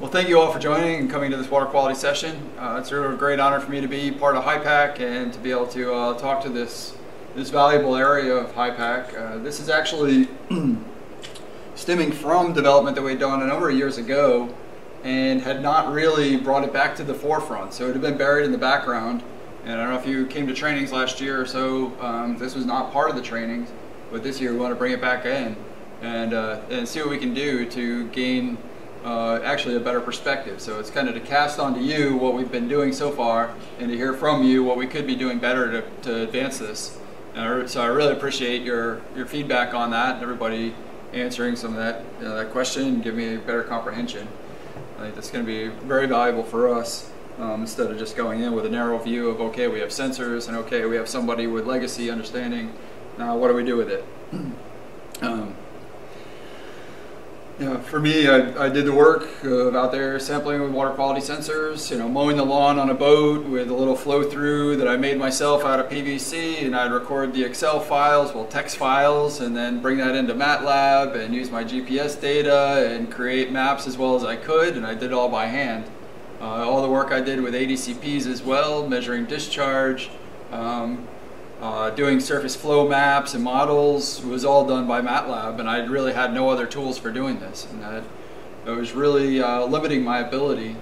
Well, thank you all for joining and coming to this water quality session. Uh, it's really a great honor for me to be part of HYPACK and to be able to uh, talk to this this valuable area of HYPACK. Uh, this is actually stemming from development that we had done a number of years ago and had not really brought it back to the forefront. So it had been buried in the background. And I don't know if you came to trainings last year or so, um, this was not part of the trainings, but this year we want to bring it back in and, uh, and see what we can do to gain uh, actually a better perspective. So it's kind of to cast onto you what we've been doing so far and to hear from you what we could be doing better to, to advance this. And so I really appreciate your, your feedback on that and everybody answering some of that, you know, that question and give me a better comprehension. I think that's going to be very valuable for us um, instead of just going in with a narrow view of, okay, we have sensors and okay, we have somebody with legacy understanding. Now, what do we do with it? um, yeah, for me, I, I did the work of out there sampling with water quality sensors, you know, mowing the lawn on a boat with a little flow through that I made myself out of PVC, and I'd record the Excel files, well, text files, and then bring that into MATLAB and use my GPS data and create maps as well as I could, and I did it all by hand. Uh, all the work I did with ADCPs as well, measuring discharge, um, uh, doing surface flow maps and models was all done by MATLAB, and I really had no other tools for doing this. And that, it was really uh, limiting my ability.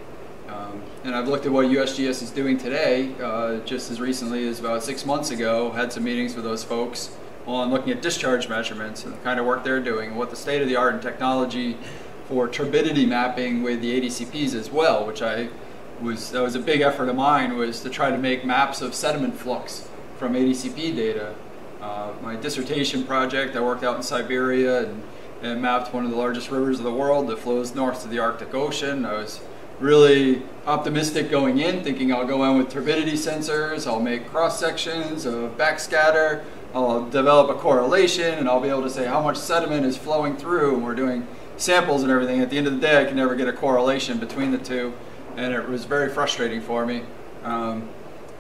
Um, and I've looked at what USGS is doing today, uh, just as recently as about six months ago, had some meetings with those folks on looking at discharge measurements and the kind of work they're doing, and what the state of the art and technology for turbidity mapping with the ADCPs as well, which I was, that was a big effort of mine, was to try to make maps of sediment flux from ADCP data. Uh, my dissertation project, I worked out in Siberia and, and, mapped one of the largest rivers of the world that flows north to the Arctic Ocean. I was really optimistic going in, thinking I'll go in with turbidity sensors, I'll make cross sections of backscatter, I'll develop a correlation, and I'll be able to say how much sediment is flowing through, and we're doing samples and everything. At the end of the day, I can never get a correlation between the two, and it was very frustrating for me. Um,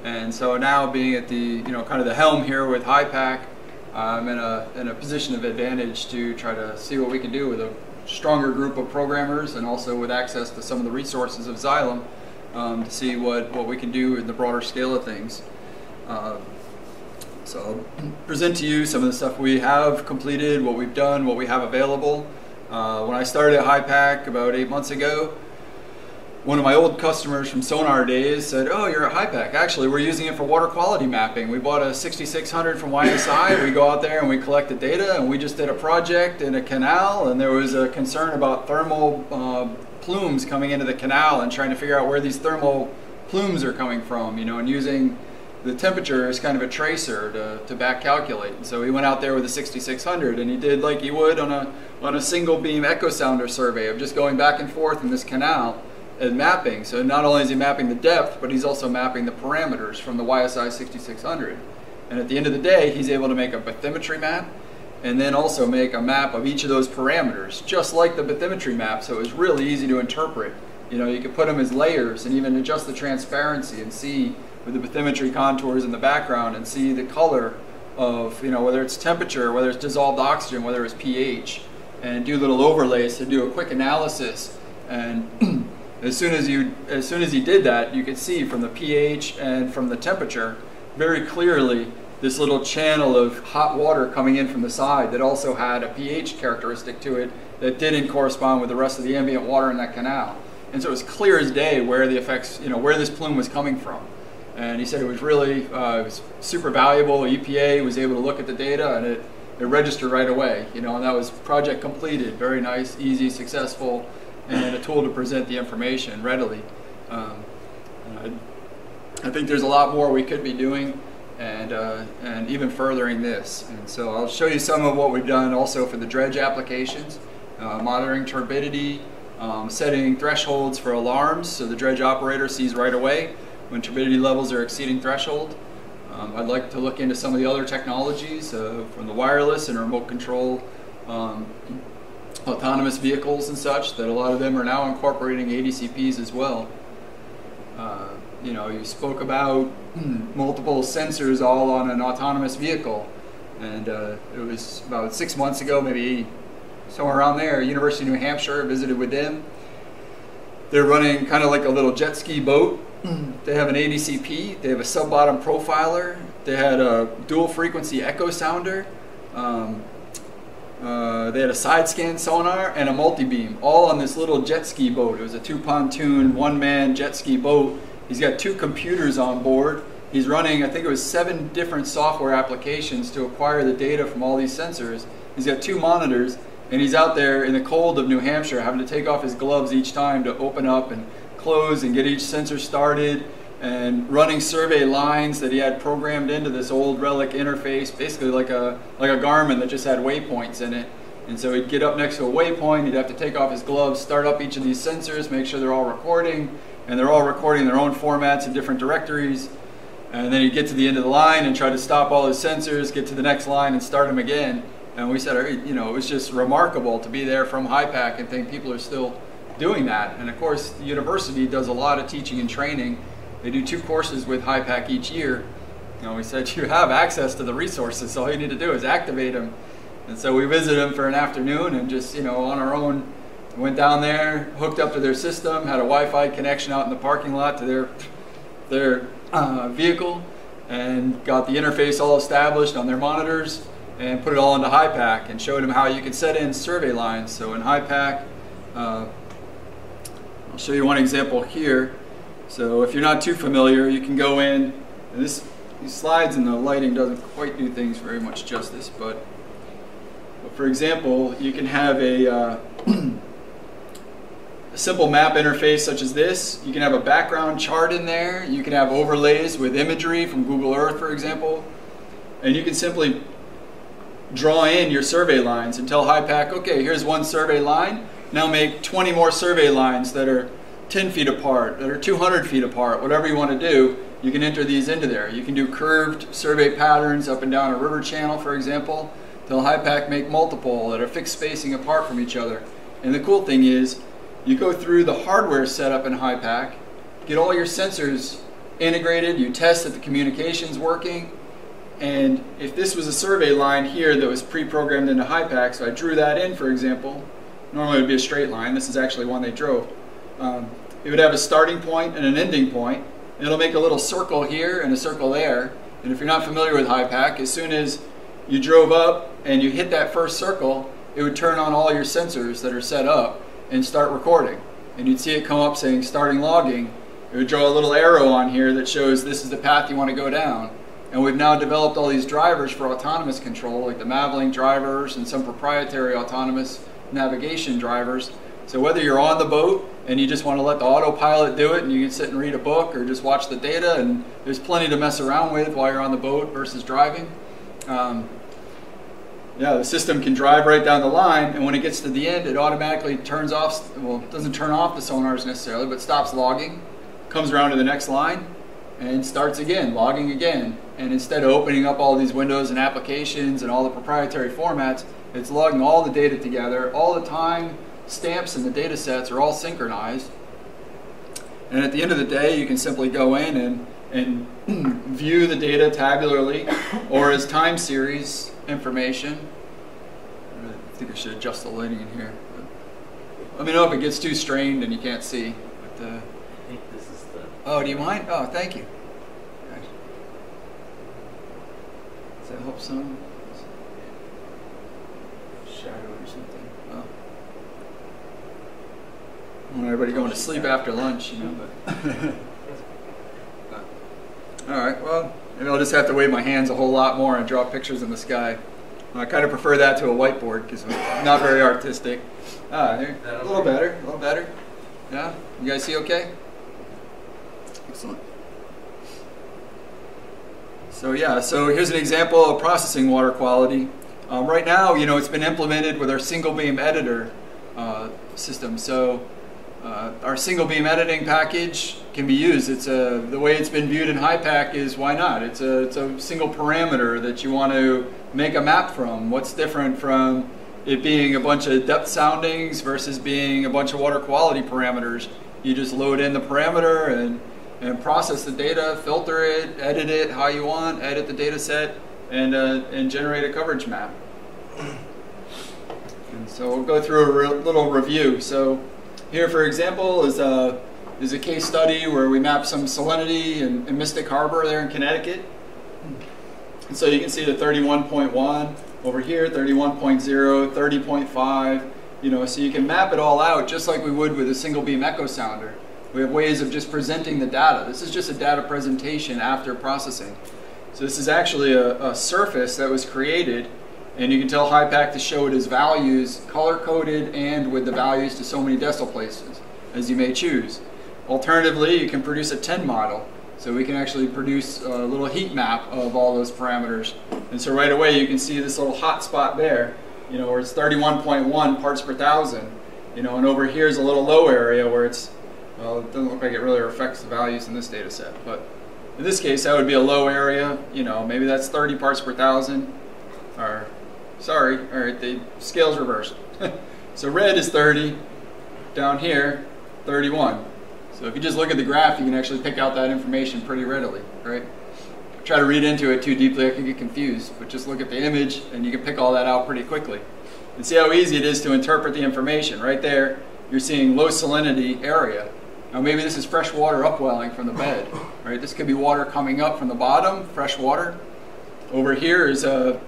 and so now being at the, you know, kind of the helm here with HYPACK, I'm in a, in a position of advantage to try to see what we can do with a stronger group of programmers and also with access to some of the resources of Xylem um, to see what, what we can do in the broader scale of things. Uh, so I'll present to you some of the stuff we have completed, what we've done, what we have available. Uh, when I started at HYPACK about eight months ago, one of my old customers from Sonar days said, oh, you're at HYPACK. Actually, we're using it for water quality mapping. We bought a 6600 from YSI. we go out there and we collect the data, and we just did a project in a canal, and there was a concern about thermal uh, plumes coming into the canal and trying to figure out where these thermal plumes are coming from, you know, and using the temperature as kind of a tracer to, to back calculate. And so he went out there with a 6600 and he did like he would on a, on a single beam echo sounder survey of just going back and forth in this canal and mapping. So not only is he mapping the depth, but he's also mapping the parameters from the YSI 6600. And at the end of the day, he's able to make a bathymetry map and then also make a map of each of those parameters, just like the bathymetry map, so it's really easy to interpret. You know, you can put them as layers and even adjust the transparency and see with the bathymetry contours in the background and see the color of, you know, whether it's temperature, whether it's dissolved oxygen, whether it's pH, and do little overlays to do a quick analysis and As soon as you, as soon as he did that, you could see from the pH and from the temperature very clearly this little channel of hot water coming in from the side that also had a pH characteristic to it that didn't correspond with the rest of the ambient water in that canal. And so it was clear as day where the effects, you know, where this plume was coming from. And he said it was really, uh, it was super valuable. EPA was able to look at the data and it, it registered right away, you know, and that was project completed. Very nice, easy, successful and a tool to present the information readily. Um, I think there's a lot more we could be doing and, uh, and even furthering this. And so I'll show you some of what we've done also for the dredge applications, uh, monitoring turbidity, um, setting thresholds for alarms so the dredge operator sees right away when turbidity levels are exceeding threshold. Um, I'd like to look into some of the other technologies uh, from the wireless and remote control um, autonomous vehicles and such, that a lot of them are now incorporating ADCPs as well. Uh, you know, you spoke about multiple sensors all on an autonomous vehicle, and uh, it was about six months ago, maybe somewhere around there, University of New Hampshire, visited with them. they're running kind of like a little jet ski boat. They have an ADCP, they have a sub-bottom profiler, they had a dual frequency echo sounder, um, uh, they had a side scan sonar and a multi-beam, all on this little jet ski boat. It was a two pontoon, one man jet ski boat. He's got two computers on board. He's running, I think it was seven different software applications to acquire the data from all these sensors. He's got two monitors and he's out there in the cold of New Hampshire having to take off his gloves each time to open up and close and get each sensor started and running survey lines that he had programmed into this old relic interface basically like a like a Garmin that just had waypoints in it and so he'd get up next to a waypoint he'd have to take off his gloves start up each of these sensors make sure they're all recording and they're all recording their own formats in different directories and then he'd get to the end of the line and try to stop all his sensors get to the next line and start them again and we said, you know, it was just remarkable to be there from HYPACK and think people are still doing that. And of course, the university does a lot of teaching and training. They do two courses with HYPACK each year. We said, you have access to the resources, so all you need to do is activate them. And so we visited them for an afternoon and just, you know, on our own, went down there, hooked up to their system, had a Wi-Fi connection out in the parking lot to their, their uh, vehicle, and got the interface all established on their monitors and put it all into HYPACK and showed them how you could set in survey lines. So in HYPACK, uh, I'll show you one example here. So if you're not too familiar, you can go in, and this these slides and the lighting doesn't quite do things very much justice, but, but for example, you can have a, uh, a simple map interface such as this. You can have a background chart in there. You can have overlays with imagery from Google Earth, for example. And you can simply draw in your survey lines and tell HYPACK, okay, here's one survey line. Now make 20 more survey lines that are 10 feet apart, that are 200 feet apart, whatever you want to do, you can enter these into there. You can do curved survey patterns up and down a river channel, for example. Tell HYPACK make multiple that are fixed spacing apart from each other. And the cool thing is, you go through the hardware setup in HYPACK, get all your sensors integrated, you test that the communication's working, and if this was a survey line here that was pre-programmed into HYPACK, so I drew that in, for example, normally it would be a straight line. This is actually one they drove. Um, it would have a starting point and an ending point. And it'll make a little circle here and a circle there. And if you're not familiar with HYPACK, as soon as you drove up and you hit that first circle, it would turn on all your sensors that are set up and start recording. And you'd see it come up saying starting logging. It would draw a little arrow on here that shows this is the path you want to go down. And we've now developed all these drivers for autonomous control, like the Mavlink drivers and some proprietary autonomous navigation drivers. So whether you're on the boat and you just want to let the autopilot do it and you can sit and read a book or just watch the data and there's plenty to mess around with while you're on the boat versus driving. Um, yeah, the system can drive right down the line and when it gets to the end it automatically turns off, well it doesn't turn off the sonars necessarily, but stops logging, comes around to the next line and starts again, logging again. And instead of opening up all these windows and applications and all the proprietary formats, it's logging all the data together. All the time stamps and the data sets are all synchronized. And at the end of the day, you can simply go in and, and view the data tabularly or as time series information. I think I should adjust the lighting in here. Let me know if it gets too strained and you can't see. But, uh, Oh, do you mind? Oh, thank you. Does that help some? Shadow or something. Oh. I want everybody going to sleep after lunch, you know, but. All right, well, maybe I'll just have to wave my hands a whole lot more and draw pictures in the sky. I kind of prefer that to a whiteboard because I'm not very artistic. Ah, there, a little better, a little better. Yeah, you guys see okay? Excellent. So yeah, so here's an example of processing water quality. Um, right now, you know, it's been implemented with our single beam editor uh, system. So uh, our single beam editing package can be used. It's a, the way it's been viewed in HYPACK is why not? It's a, it's a single parameter that you want to make a map from. What's different from it being a bunch of depth soundings versus being a bunch of water quality parameters? You just load in the parameter and and process the data, filter it, edit it how you want, edit the data set, and, uh, and generate a coverage map. And so we'll go through a re little review. So Here, for example, is a, is a case study where we map some salinity in, in Mystic Harbor there in Connecticut. And so you can see the 31.1 over here, 31.0, 30.5, you know, so you can map it all out just like we would with a single beam echo sounder. We have ways of just presenting the data. This is just a data presentation after processing. So this is actually a, a surface that was created and you can tell HYPACK to show it as values color-coded and with the values to so many decimal places, as you may choose. Alternatively, you can produce a TIN model. So we can actually produce a little heat map of all those parameters. And so right away you can see this little hot spot there, you know, where it's 31.1 parts per thousand. You know, and over here is a little low area where it's, well, it doesn't look like it really affects the values in this data set. But in this case, that would be a low area. You know, maybe that's 30 parts per thousand, or Sorry, all right, the scale's reversed. so red is 30, down here, 31. So if you just look at the graph, you can actually pick out that information pretty readily, right? Try to read into it too deeply, I could get confused, but just look at the image and you can pick all that out pretty quickly. And see how easy it is to interpret the information. Right there, you're seeing low salinity area. Now maybe this is fresh water upwelling from the bed, right? This could be water coming up from the bottom, fresh water. Over here is a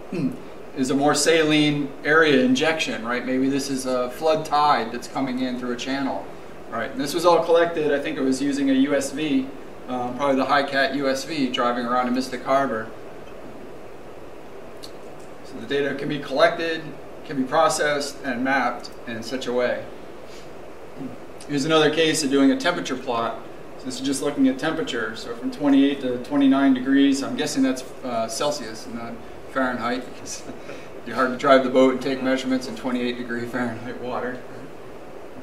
is a more saline area injection, right? Maybe this is a flood tide that's coming in through a channel, right? And this was all collected, I think it was using a USV, um, probably the HyCat USV driving around in Mystic Harbor. So the data can be collected, can be processed, and mapped in such a way. Here's another case of doing a temperature plot. So this is just looking at temperature. So from 28 to 29 degrees, I'm guessing that's uh, Celsius, not Fahrenheit it's hard to drive the boat and take measurements in 28 degree Fahrenheit water,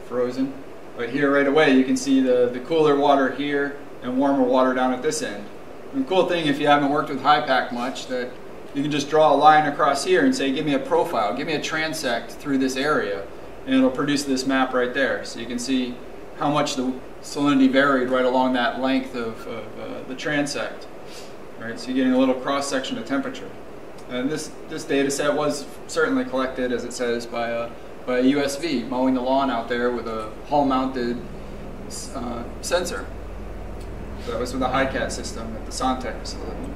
frozen. But here right away you can see the, the cooler water here and warmer water down at this end. And cool thing if you haven't worked with HYPACK much that you can just draw a line across here and say give me a profile, give me a transect through this area and it'll produce this map right there. So you can see how much the salinity varied right along that length of, of uh, the transect. Right, so you're getting a little cross section of temperature. And this, this data set was certainly collected, as it says, by a, by a USV, mowing the lawn out there with a hull-mounted uh, sensor. So that was with the HYCAT system at the SonTek facility.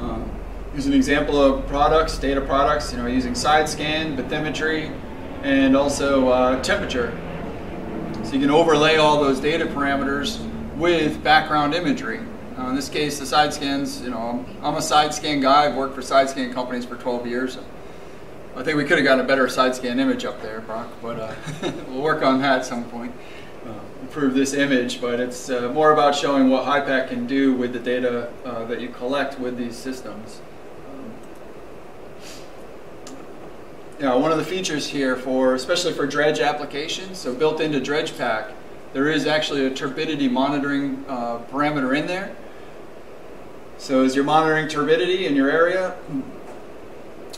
Um, here's an example of products, data products, you know, using side scan, bathymetry, and also uh, temperature. So you can overlay all those data parameters with background imagery. Uh, in this case, the side scans, you know, I'm a side scan guy. I've worked for side scan companies for 12 years. I think we could have gotten a better side scan image up there, Brock, but uh, we'll work on that at some point. Uh, improve this image, but it's uh, more about showing what HYPACK can do with the data uh, that you collect with these systems. Um, yeah, one of the features here for, especially for dredge applications, so built into DREDGEPACK, there is actually a turbidity monitoring uh, parameter in there. So as you're monitoring turbidity in your area,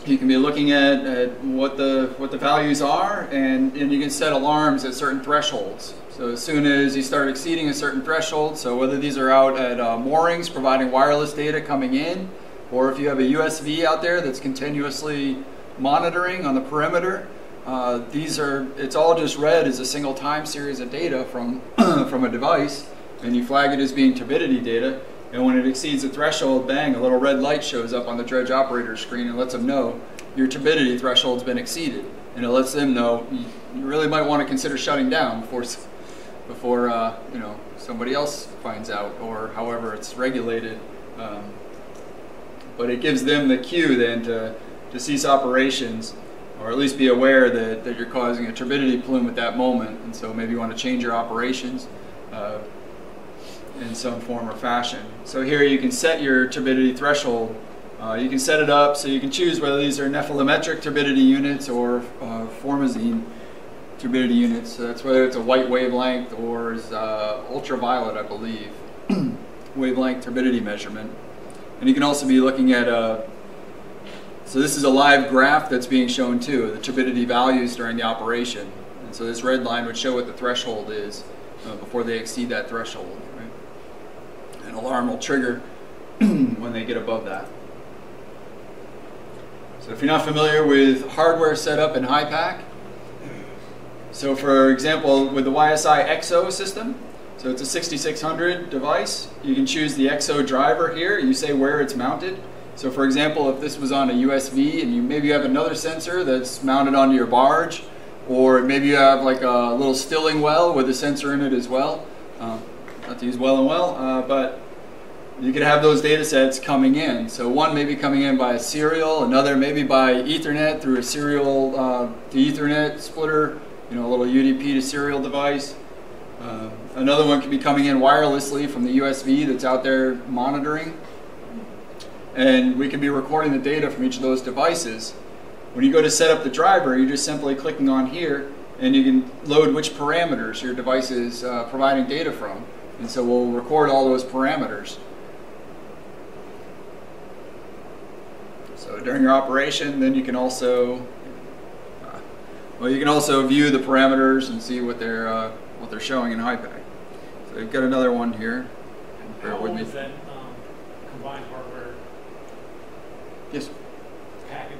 you can be looking at, at, what the what the values are, and, and you can set alarms at certain thresholds. So as soon as you start exceeding a certain threshold, so whether these are out at uh, moorings providing wireless data coming in, or if you have a USV out there that's continuously monitoring on the perimeter, uh, these are, it's all just read as a single time series of data from, from a device, and you flag it as being turbidity data, and when it exceeds the threshold, bang, a little red light shows up on the dredge operator screen and lets them know your turbidity threshold's been exceeded. And it lets them know you, really might want to consider shutting down before, before uh, you know, somebody else finds out or however it's regulated. Um, but it gives them the cue then to, to cease operations or at least be aware that, that you're causing a turbidity plume at that moment. And so maybe you want to change your operations. Uh, in some form or fashion. So here you can set your turbidity threshold. Uh, you can set it up so you can choose whether these are nephelometric turbidity units or uh, formazine turbidity units. So that's whether it's a white wavelength or is, uh, ultraviolet, I believe, wavelength turbidity measurement. And you can also be looking at a, uh, so this is a live graph that's being shown too, the turbidity values during the operation. And so this red line would show what the threshold is uh, before they exceed that threshold alarm will trigger when they get above that. So if you're not familiar with hardware setup in HYPACK, So for example, with the YSI EXO system, so it's a 6600 device, you can choose the EXO driver here, you say where it's mounted. So for example, if this was on a USV and you maybe you have another sensor that's mounted onto your barge, or maybe you have like a little stilling well with a sensor in it as well. Uh, not to use well and well, uh, but you could have those data sets coming in. So one may be coming in by a serial, another maybe by Ethernet through a serial uh, to Ethernet splitter, you know, a little UDP to serial device. Uh, another one could be coming in wirelessly from the USV that's out there monitoring. And we could be recording the data from each of those devices. When you go to set up the driver, you're just simply clicking on here and you can load which parameters your device is uh, providing data from. And so we'll record all those parameters. So during your operation, then you can also, uh, well, you can also view the parameters and see what they're uh, what they're showing in HYPACK. So you've got another one here. Bear How with me. is that um, combined hardware Yes. package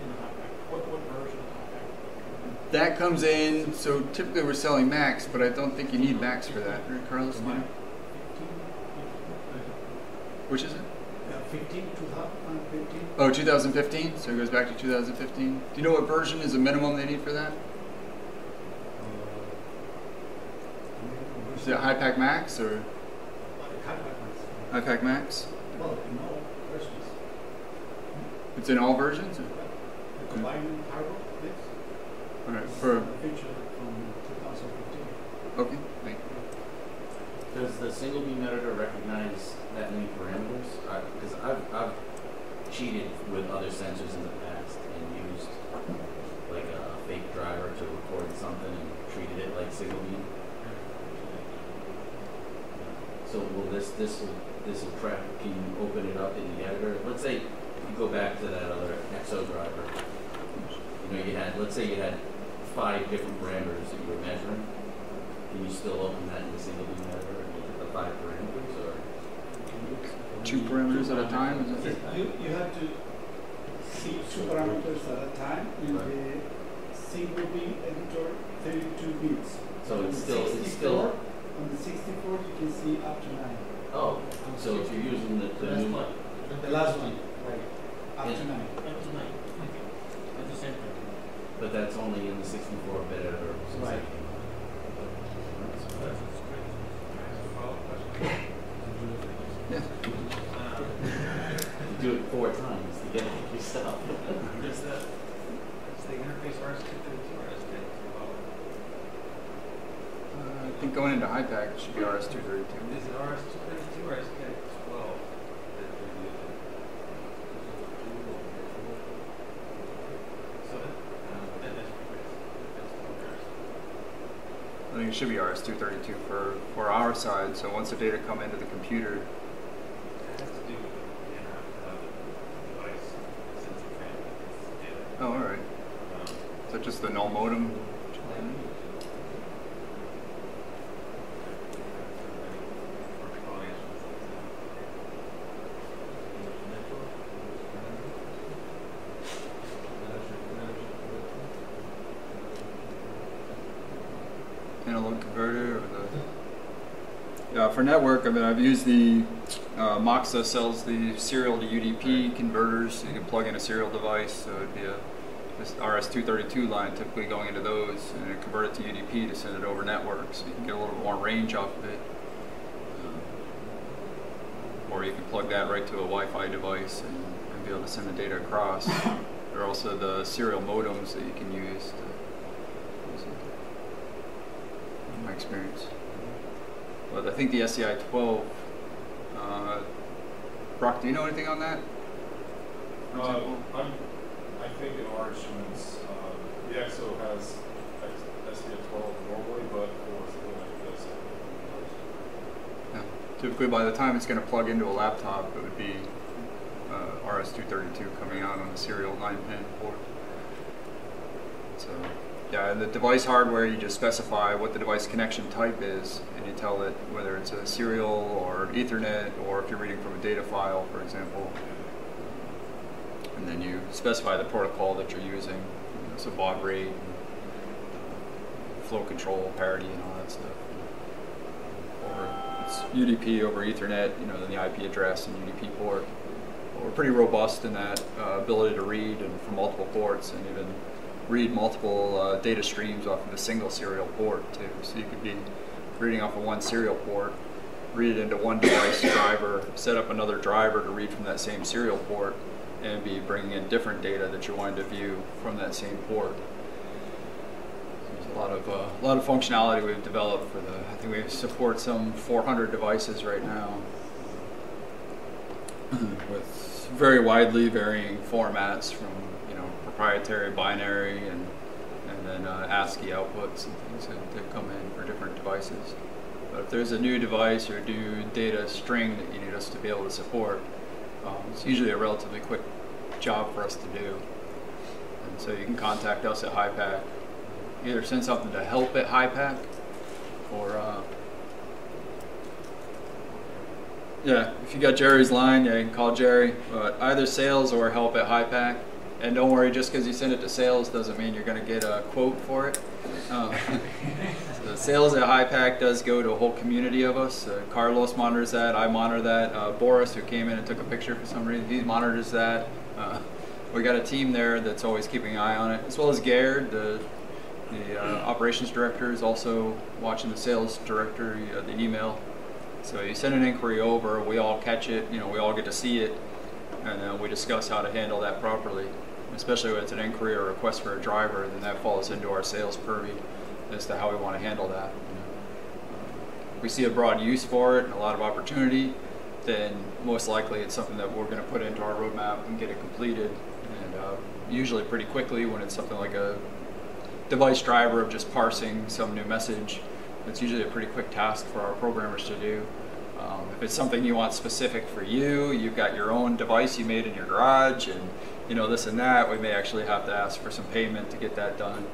in the hot? What, what version of? That comes in. So typically we're selling Max, but I don't think you need Max for that, right, Carlos? Do you know? Which is it? Fifteen, two thousand fifteen? Oh, 2015. So it goes back to 2015. Do you know what version is the minimum they need for that? Is it HYPACK Max or HYPACK Max? Well, in all versions. It's in all versions. or- The combined hardware, yes. All right. For A feature from two thousand fifteen. okay. Thank you. Does the single beam editor recognize that many parameters? Because I've, I've cheated with other sensors in the past and used like a fake driver to record something and treated it like single beam. So will this, this will, this will track, can you open it up in the editor? Let's say you go back to that other EXO driver. You know, you had, let's say you had five different parameters that you were measuring. Can you still open that in the single beam editor and look the five parameters? two parameters at a time? You, you have to see two parameters at a time in right. the single beam editor 32 bits. So it's still, it's still... On the 64 you can see up to 9. Oh, so if you're using the, the new one. The last one, right. Up yeah. to 9. Up to 9, okay. At the same time. But that's only in the 64 get it the, is the interface RS two thirty-two or RS ten twelve? Uh, I think going into HYPACK it should be RS232. Is it RS two thirty-two or? So progress. I think it should be RS232 for for our side. So once the data come into the computer, It has to do with, you know, how the device sends it data. oh, all right. Um, Is that just the null modem? analog converter or the yeah for network I mean I've used the uh, Moxa sells the serial to UDP converters. You can plug in a serial device so it'd be a this RS232 line typically going into those and convert it to UDP to send it over network so you can get a little more range off of it. Or you can plug that right to a Wi-Fi device and, and be able to send the data across. There are also the serial modems that you can use to use it. In my experience. But I think the SDI 12, uh, Brock, do you know anything on that? Uh. I'm, I think in our instruments, uh, the EXO has SDI 12 normally, but for something like this, Yeah. Typically, by the time it's going to plug into a laptop, it would be uh, RS-232 coming out on the serial 9-pin port. Yeah, the device hardware, you just specify what the device connection type is, and you tell it whether it's a serial or Ethernet, or if you're reading from a data file, for example. And then you specify the protocol that you're using, you know, so baud rate, flow control parity and all that stuff. Over it's UDP over Ethernet, you know, then the IP address and UDP port. We're pretty robust in that uh, ability to read and from multiple ports and even read multiple uh, data streams off of a single serial port too. So you could be reading off of one serial port, read it into one device driver, set up another driver to read from that same serial port, and be bringing in different data that you're wanting to view from that same port. There's a lot of uh, a lot of functionality we've developed for the. I think we support some 400 devices right now with very widely varying formats from you proprietary binary and and then uh, ASCII outputs and things that, that come in for different devices. But if there's a new device or new data string that you need us to be able to support, um, it's usually a relatively quick job for us to do. And so you can contact us at HYPACK, either send something to help at HYPACK, or uh, yeah, if you got Jerry's line, yeah, you can call Jerry. But either sales or help at HYPACK. And don't worry, just because you send it to sales doesn't mean you're going to get a quote for it. Uh, so sales at HYPACK does go to a whole community of us. Uh, Carlos monitors that. I monitor that. Uh, Boris, who came in and took a picture for some reason, he monitors that. Uh, we got a team there that's always keeping an eye on it, as well as Gerd, the, the uh, operations director, is also watching the sales director, uh, the email. So you send an inquiry over, we all catch it, you know, we all get to see it, and then we discuss how to handle that properly. Especially when it's an inquiry or request for a driver, then that falls into our sales purview as to how we want to handle that. We see a broad use for it and a lot of opportunity, then most likely it's something that we're going to put into our roadmap and get it completed. And uh, usually pretty quickly when it's something like a device driver of just parsing some new message, it's usually a pretty quick task for our programmers to do. Um, if it's something you want specific for you, you've got your own device you made in your garage and you know this and that, we may actually have to ask for some payment to get that done.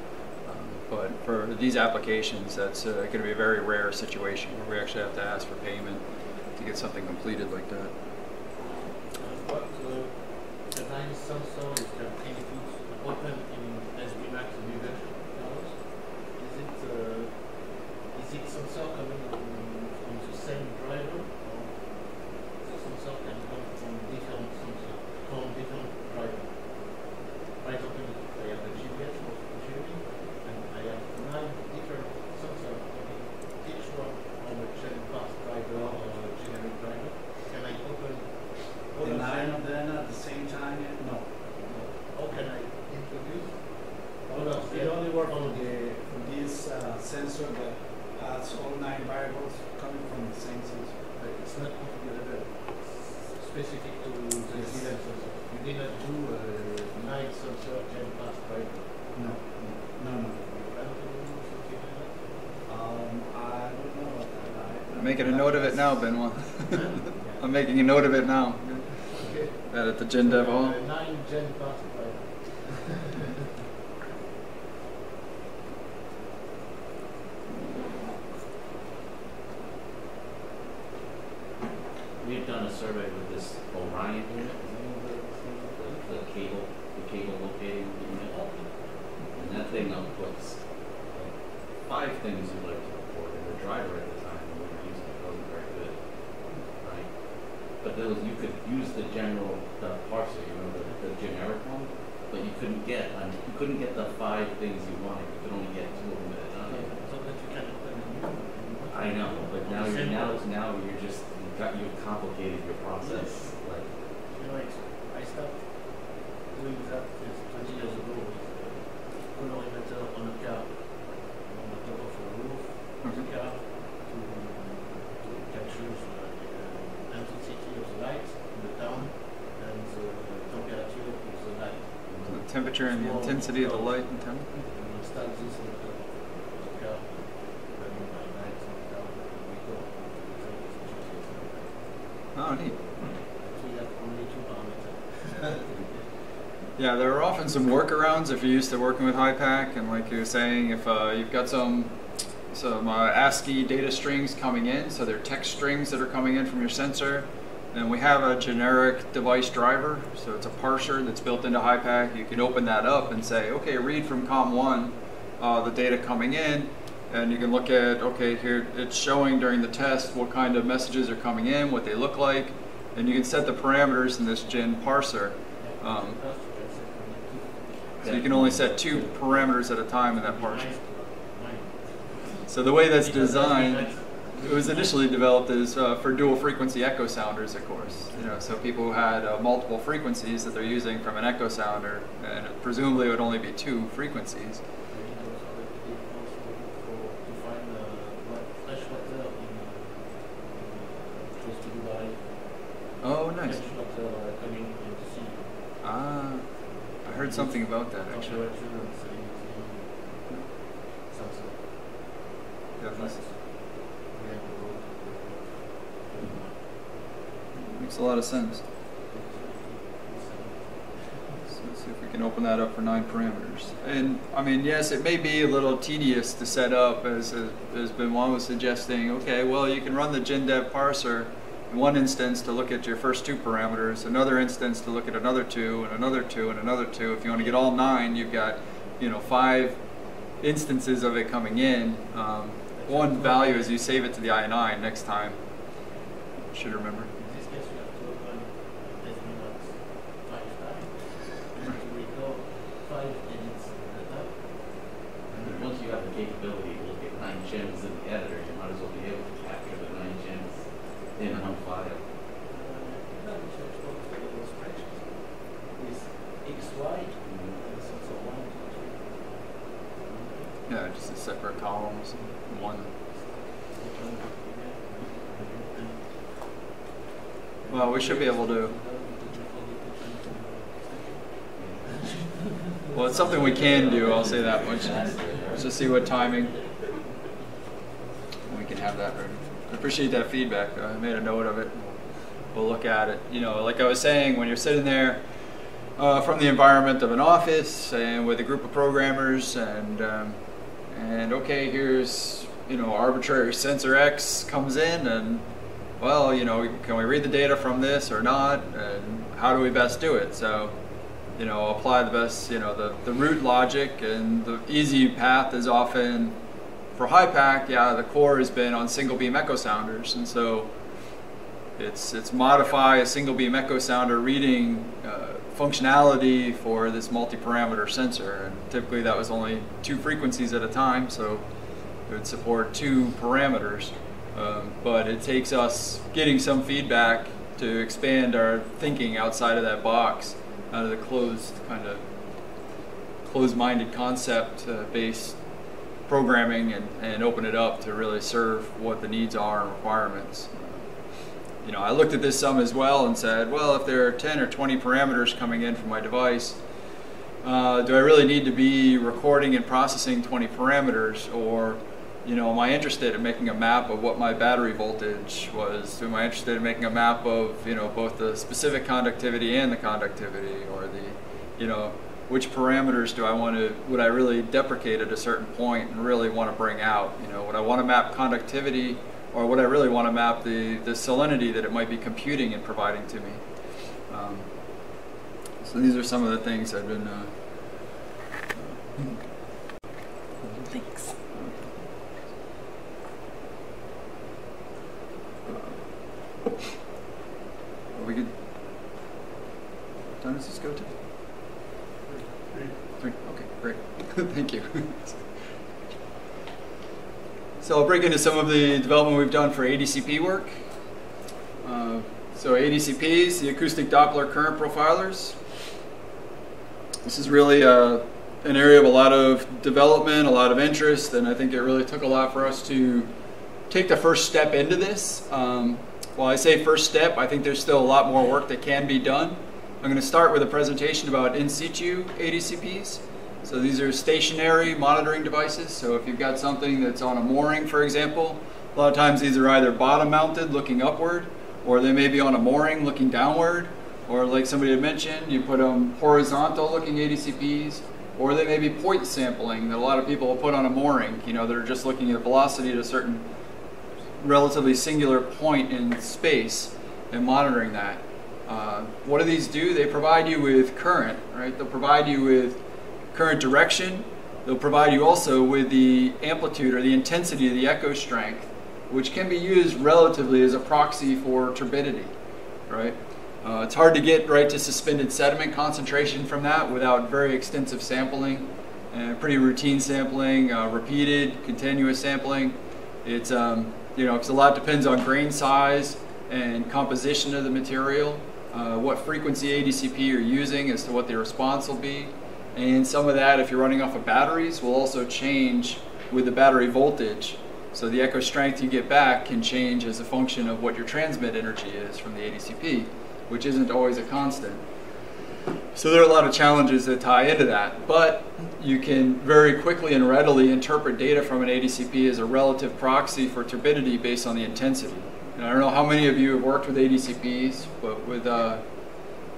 Um, but for these applications, that's uh, going to be a very rare situation where we actually have to ask for payment to get something completed like that. What uh, the is the open in SBMax Vision hours? Is it uh, is it sensor coming from, from the same driver or the sensor can come from different sensor from different driver? For example, if I have a GPS for computing and I have nine different sensors, each one from a chain pass driver or a generic driver, can I open all The of them? at the same time, no. How can I introduce all of It them? only work on the, on this uh, sensor that has all nine variables coming from the same sensor. But it's not configurable specific to the Yes. Zealand sensor. You did not do a nine sensor gen pass driver. No, no, no. You plan to do something like that? Um, I don't know. I- I'm making a note of it now, Benoit. Yeah. I'm making a note of it now. At the Gen Dev Hall. We've done a survey with this Orion unit, is that what it's called? the, the cable, the cable locating unit. And that thing outputs like five things you'd like to report, and the driver at the time when we were using it wasn't very good, right? But those, you could use the general, the parser, you know, the, the generic one, but you couldn't get, um, you couldn't get the five things you wanted, you could only get two of them at a time. So that you can open a new one. I know, but now you're Same now process. now you're just you got you've complicated your process. Like You know, it's, I started doing that just 20 years ago with uh, colorimeter on a car, on the top of a roof of the car to, to capture the uh, intensity of the light in the town and the temperature of the light. The temperature and the intensity of the light and temperature. And we install this on the top of the car, running by night on the car, and we go. Oh, neat. We have only two parameters. Yeah, there are often if you're used to working with HYPACK, and like you were saying, if uh, you've got some some uh, ASCII data strings coming in, so they're text strings that are coming in from your sensor, then we have a generic device driver, so it's a parser that's built into HYPACK. You can open that up and say, okay, read from COM1 uh, the data coming in, and you can look at, okay, here it's showing during the test what kind of messages are coming in, what they look like, and you can set the parameters in this GIN parser. Um, so you can only set two parameters at a time in that parser. So the way that's designed, it was initially developed as uh, for dual frequency echo sounders, of course. You know, so people who had uh, multiple frequencies that they're using from an echo sounder, and presumably it would only be two frequencies. Oh, nice. Ah, heard something about that actually. Yeah, makes a lot of sense. So let's see if we can open that up for nine parameters. And I mean, yes, it may be a little tedious to set up, as as Benoit was suggesting. Okay, well, you can run the GenDev parser in one instance to look at your first two parameters, another instance to look at another two, and another two, and another two. If you want to get all nine, you've got, you know, five instances of it coming in. Um, one value is you save it to the INI next time. Should remember. Once you have the capability to look at nine gems in the editor, you might as well be able to capture the nine gems in one file. Yeah, just a one. Well, we should be able to. Well, it's something we can do. I'll say that much. Just see what timing we can have that ready. I appreciate that feedback. I made a note of it. We'll look at it. You know, like I was saying, when you're sitting there uh, from the environment of an office and with a group of programmers and um, and okay, here's you know arbitrary sensor X comes in and well, you know, can we read the data from this or not, and how do we best do it? So, you know, apply the best, you know, the, the root logic and the easy path is often for HYPACK, yeah, the core has been on single beam echo sounders, and so it's it's modify a single beam echo sounder reading uh, functionality for this multi-parameter sensor, and typically that was only two frequencies at a time, so it would support two parameters. Um, but it takes us getting some feedback to expand our thinking outside of that box, out of the closed kind of closed-minded concept-based programming, and, and open it up to really serve what the needs are and requirements. You know, I looked at this some as well and said, well, if there are 10 or 20 parameters coming in from my device, uh, do I really need to be recording and processing 20 parameters, or you know, am I interested in making a map of what my battery voltage was? Am I interested in making a map of, you know, both the specific conductivity and the conductivity or the, you know, which parameters do I want to, would I really deprecate at a certain point and really want to bring out? You know, would I want to map conductivity or would I really want to map the, the salinity that it might be computing and providing to me? Um, so these are some of the things I've been uh, Thanks. Are we good? What time does this go to? Three. Okay, great. Thank you. so I'll break into some of the development we've done for ADCP work. Uh, so ADCPs, the acoustic Doppler current profilers. This is really uh, an area of a lot of development, a lot of interest, and I think it really took a lot for us to take the first step into this. Um, while I say first step, I think there's still a lot more work that can be done. I'm going to start with a presentation about in situ ADCPs. So these are stationary monitoring devices. So if you've got something that's on a mooring, for example, a lot of times these are either bottom mounted looking upward, or they may be on a mooring looking downward, or like somebody had mentioned, you put them horizontal looking ADCPs, or they may be point sampling that a lot of people will put on a mooring. You know, they're just looking at velocity at a certain relatively singular point in space and monitoring that. Uh, what do these do? They provide you with current, right? They'll provide you with current direction. they'll provide you also with the amplitude or the intensity of the echo strength, which can be used relatively as a proxy for turbidity, right? Uh, it's hard to get right to suspended sediment concentration from that without very extensive sampling and pretty routine sampling, uh, repeated, continuous sampling. It's, um, you know, because a lot depends on grain size and composition of the material, uh, what frequency ADCP you're using as to what the response will be. And some of that, if you're running off of batteries, will also change with the battery voltage. So the echo strength you get back can change as a function of what your transmit energy is from the ADCP which isn't always a constant. So there are a lot of challenges that tie into that, but you can very quickly and readily interpret data from an ADCP as a relative proxy for turbidity based on the intensity. And I don't know how many of you have worked with ADCPs, but with, uh,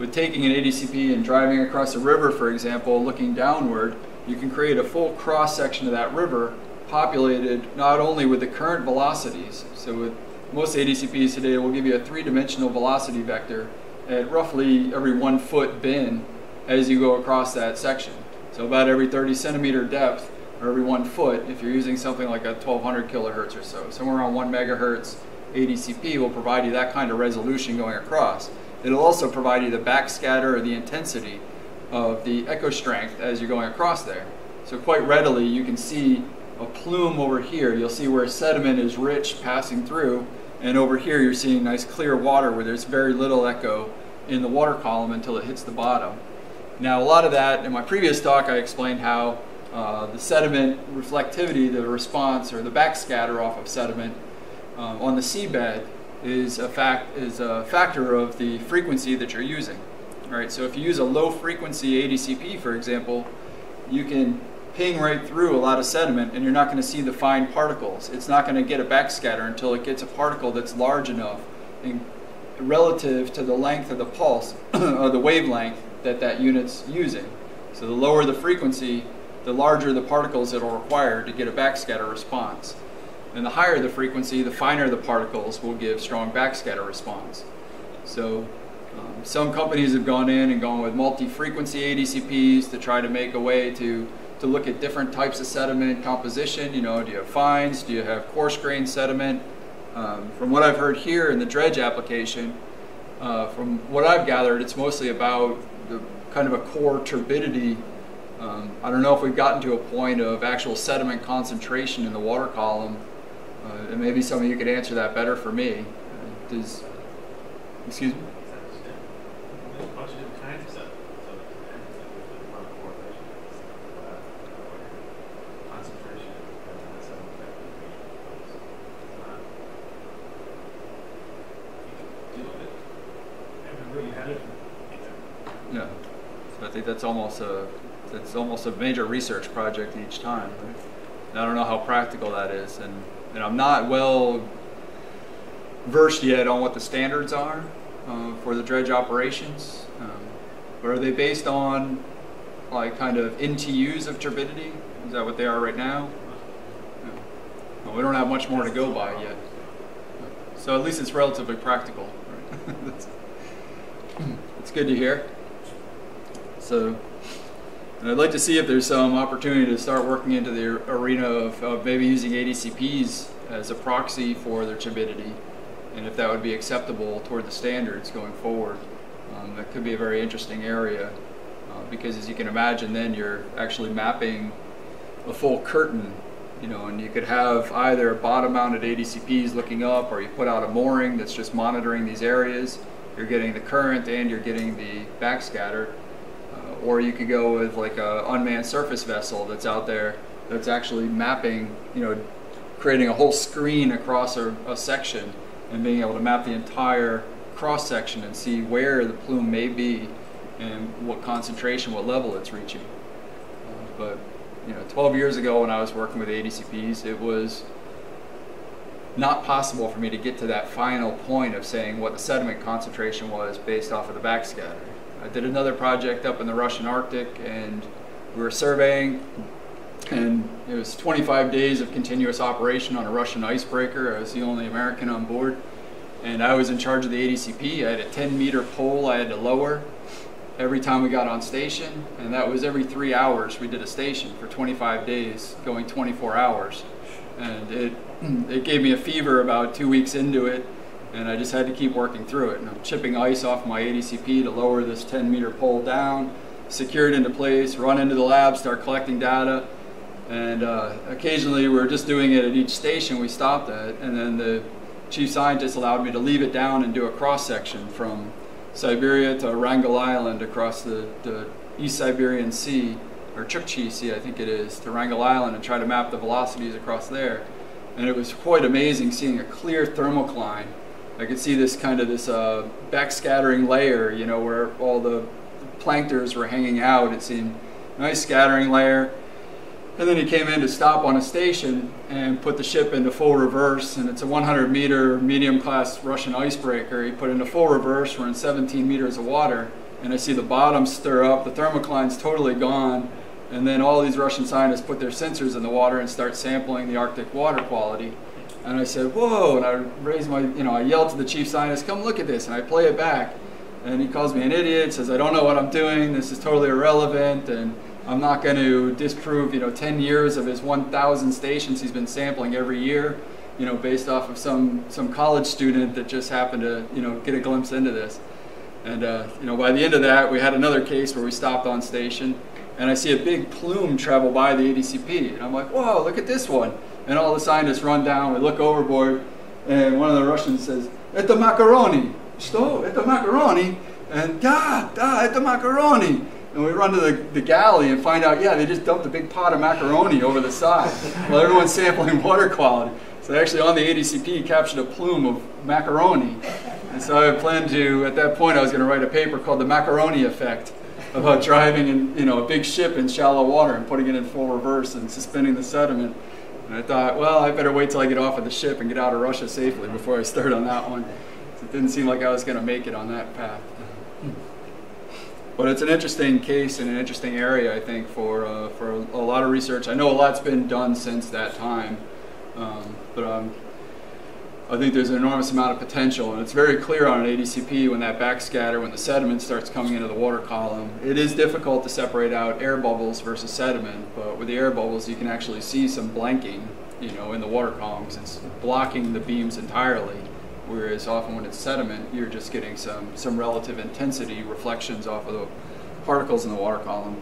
with taking an ADCP and driving across a river, for example, looking downward, you can create a full cross section of that river populated not only with the current velocities, so with most ADCPs today will give you a three-dimensional velocity vector at roughly every one foot bin as you go across that section. So about every 30 centimeter depth or every one foot if you're using something like a 1200 kilohertz or so. Somewhere around one megahertz ADCP will provide you that kind of resolution going across. It'll also provide you the backscatter or the intensity of the echo strength as you're going across there. So quite readily you can see a plume over here. You'll see where sediment is rich passing through and over here you're seeing nice clear water where there's very little echo in the water column until it hits the bottom. Now a lot of that, in my previous talk I explained how uh, the sediment reflectivity, the response or the backscatter off of sediment um, on the seabed is a, fact, is a factor of the frequency that you're using. Right, so if you use a low frequency ADCP, for example, you can ping right through a lot of sediment and you're not going to see the fine particles. It's not going to get a backscatter until it gets a particle that's large enough and relative to the length of the pulse or the wavelength that that unit's using. So the lower the frequency, the larger the particles it'll require to get a backscatter response. And the higher the frequency, the finer the particles will give strong backscatter response. So um, some companies have gone in and gone with multi-frequency ADCPs to try to make a way to to look at different types of sediment composition. You know, do you have fines? Do you have coarse grain sediment? Um, from what I've heard here in the dredge application, uh, from what I've gathered, it's mostly about the kind of a core turbidity. Um, I don't know if we've gotten to a point of actual sediment concentration in the water column, uh, and maybe some of you could answer that better for me. Uh, does, excuse me? There's a bunch of different kinds of stuff. So, and there's a lot of correlation. Uh, concentration and that's how effective it's not. You can deal with it. Haven't really had it. Yeah. So I think that's almost a that's almost a major research project each time. Right? I don't know how practical that is, and and I'm not well versed yet on what the standards are uh, for the dredge operations. Um, but are they based on like kind of NTUs of turbidity? Is that what they are right now? Well, we don't have much more to go by yet. So at least it's relatively practical. Right? that's, that's good to hear. So, and I'd like to see if there's some opportunity to start working into the arena of, of maybe using ADCPs as a proxy for their turbidity, and if that would be acceptable toward the standards going forward. Um, that could be a very interesting area uh, because, as you can imagine, then you're actually mapping a full curtain, you know, and you could have either bottom-mounted ADCPs looking up, or you put out a mooring that's just monitoring these areas. You're getting the current and you're getting the backscatter or you could go with like a unmanned surface vessel that's out there that's actually mapping, you know, creating a whole screen across a, a section and being able to map the entire cross section and see where the plume may be and what concentration, what level it's reaching. But you know, 12 years ago when I was working with ADCPs, it was not possible for me to get to that final point of saying what the sediment concentration was based off of the backscatter. I did another project up in the Russian Arctic and we were surveying and it was 25 days of continuous operation on a Russian icebreaker. I was the only American on board and I was in charge of the ADCP. I had a 10 meter pole I had to lower every time we got on station, and that was every three hours we did a station for 25 days, going 24 hours. And it, it gave me a fever about two weeks into it, and I just had to keep working through it. And I'm chipping ice off my ADCP to lower this 10 meter pole down, secure it into place, run into the lab, start collecting data. And uh, occasionally we were just doing it at each station we stopped at, and then the chief scientist allowed me to leave it down and do a cross section from Siberia to Wrangel Island across the, the East Siberian Sea, or Chukchi Sea, I think it is, to Wrangel Island and try to map the velocities across there. And it was quite amazing seeing a clear thermocline. I could see this kind of this uh, backscattering layer, you know, where all the planktons were hanging out. It seemed nice scattering layer. And then he came in to stop on a station and put the ship into full reverse. And it's a 100 meter medium class Russian icebreaker. He put into full reverse. We're in 17 meters of water. And I see the bottom stir up. The thermocline's totally gone. And then all these Russian scientists put their sensors in the water and start sampling the Arctic water quality. And I said, whoa, and I raised my, you know, I yelled to the chief scientist, come look at this, and I play it back. And he calls me an idiot, says, I don't know what I'm doing, this is totally irrelevant, and I'm not going to disprove, you know, 10 years of his 1,000 stations he's been sampling every year, you know, based off of some, some college student that just happened to, you know, get a glimpse into this. And, uh, you know, by the end of that, we had another case where we stopped on station, and I see a big plume travel by the ADCP, and I'm like, whoa, look at this one. And all the scientists run down, we look overboard, and one of the Russians says, at the macaroni, sto, at the macaroni, and da, da, at the macaroni. And we run to the, the galley and find out, yeah, they just dumped a big pot of macaroni over the side while everyone's sampling water quality. So actually on the ADCP captured a plume of macaroni. And so I planned to, at that point, I was going to write a paper called The Macaroni Effect, about driving in, you know, a big ship in shallow water and putting it in full reverse and suspending the sediment. And I thought, well, I better wait till I get off of the ship and get out of Russia safely before I start on that one. It didn't seem like I was going to make it on that path. But it's an interesting case and an interesting area, I think, for, uh, for a, lot of research. I know a lot's been done since that time, um, but um, I think there's an enormous amount of potential, and it's very clear on an ADCP when that backscatter, when the sediment starts coming into the water column. It is difficult to separate out air bubbles versus sediment, but with the air bubbles, you can actually see some blanking, you know, in the water column because it's blocking the beams entirely. Whereas often when it's sediment, you're just getting some some relative intensity reflections off of the particles in the water column,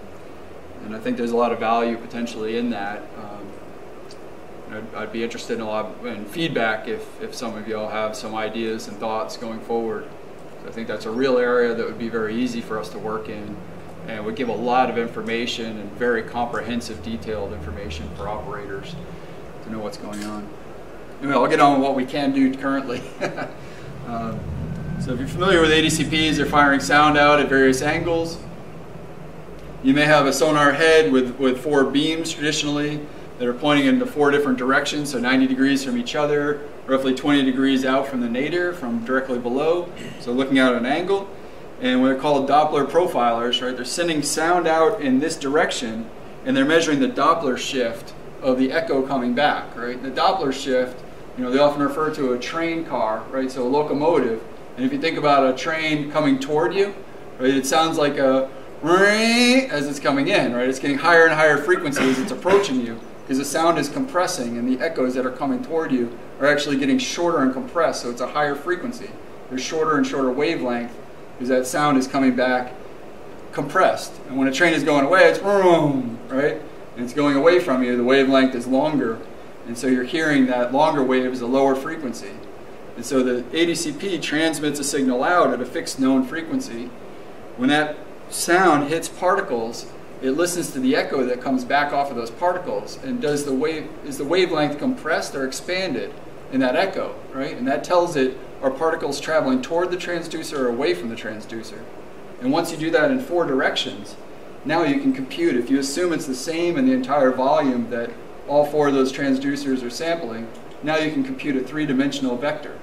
and I think there's a lot of value potentially in that. Um, I'd, I'd, be interested in a lot in feedback if, if some of y'all have some ideas and thoughts going forward. So I think that's a real area that would be very easy for us to work in and would give a lot of information and very comprehensive, detailed information for operators to know what's going on. Anyway, I'll get on what we can do currently. um, so if you're familiar with ADCPs, they're firing sound out at various angles. You may have a sonar head with, with four beams traditionally that are pointing into four different directions, so 90 degrees from each other, roughly 20 degrees out from the nadir, from directly below, so looking out at an angle. And are called Doppler profilers, right? They're sending sound out in this direction, and they're measuring the Doppler shift of the echo coming back, right? The Doppler shift, you know, they often refer to a train car, right? So a locomotive. And if you think about a train coming toward you, right, it sounds like a as it's coming in, right? It's getting higher and higher frequency as it's approaching you because the sound is compressing and the echoes that are coming toward you are actually getting shorter and compressed, so it's a higher frequency. There's shorter and shorter wavelength because that sound is coming back compressed. And when a train is going away, it's boom, right? And it's going away from you, the wavelength is longer. And so you're hearing that longer wave is a lower frequency. And so the ADCP transmits a signal out at a fixed known frequency. When that sound hits particles, it listens to the echo that comes back off of those particles and does the wave is the wavelength compressed or expanded in that echo right? And that tells it are particles traveling toward the transducer or away from the transducer? And once you do that in four directions now you can compute if you assume it's the same in the entire volume that all four of those transducers are sampling now you can compute a three-dimensional vector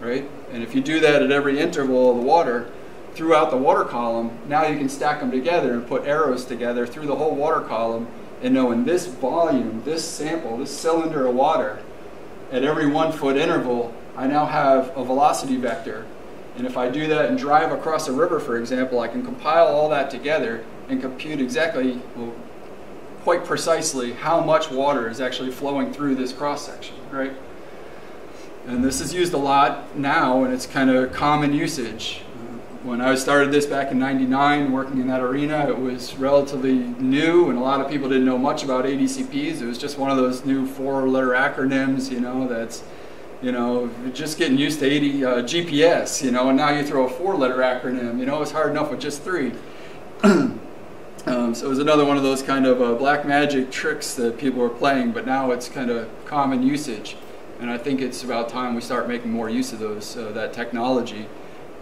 right? And if you do that at every interval of the water throughout the water column, now you can stack them together and put arrows together through the whole water column and know in this volume, this sample, this cylinder of water, at every one foot interval, I now have a velocity vector And if I do that and drive across a river, for example, I can compile all that together and compute exactly, well, quite precisely, how much water is actually flowing through this cross section, right? And this is used a lot now, and it's kind of common usage. When I started this back in 99, working in that arena, it was relatively new, and a lot of people didn't know much about ADCPs. It was just one of those new four-letter acronyms, you know, that's you know, just getting used to 80 uh, GPS, you know, and now you throw a four-letter acronym, you know, it's hard enough with just three. um, so it was another one of those kind of uh, black magic tricks that people were playing, but now it's kind of common usage. And I think it's about time we start making more use of those, uh, that technology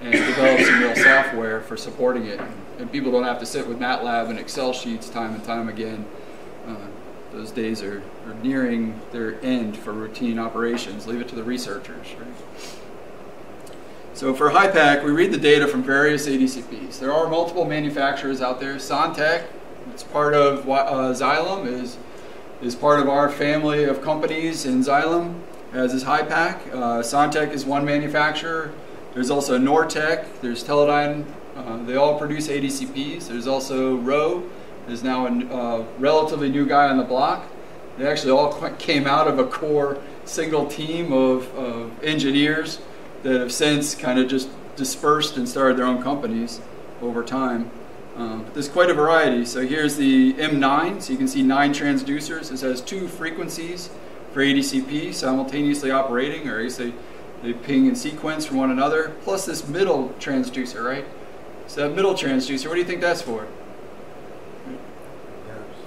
and develop some real software for supporting it. And people don't have to sit with MATLAB and Excel sheets time and time again. Uh, those days are, are nearing their end for routine operations. Leave it to the researchers. Right? So for HYPACK, we read the data from various ADCPs. There are multiple manufacturers out there. SonTek, it's part of uh, Xylem, is, is part of our family of companies in Xylem, as is HYPACK. Uh, is one manufacturer. There's also Nortek, there's Teledyne. Uh, they all produce ADCPs. There's also Rowe, is now a uh, relatively new guy on the block. They actually all came out of a core single team of, of engineers that have since kind of just dispersed and started their own companies over time. Um, there's quite a variety. So here's the M9. So you can see nine transducers. This has two frequencies for ADCP simultaneously operating, or guess they, ping in sequence from one another, plus this middle transducer, right? So that middle transducer, what do you think that's for?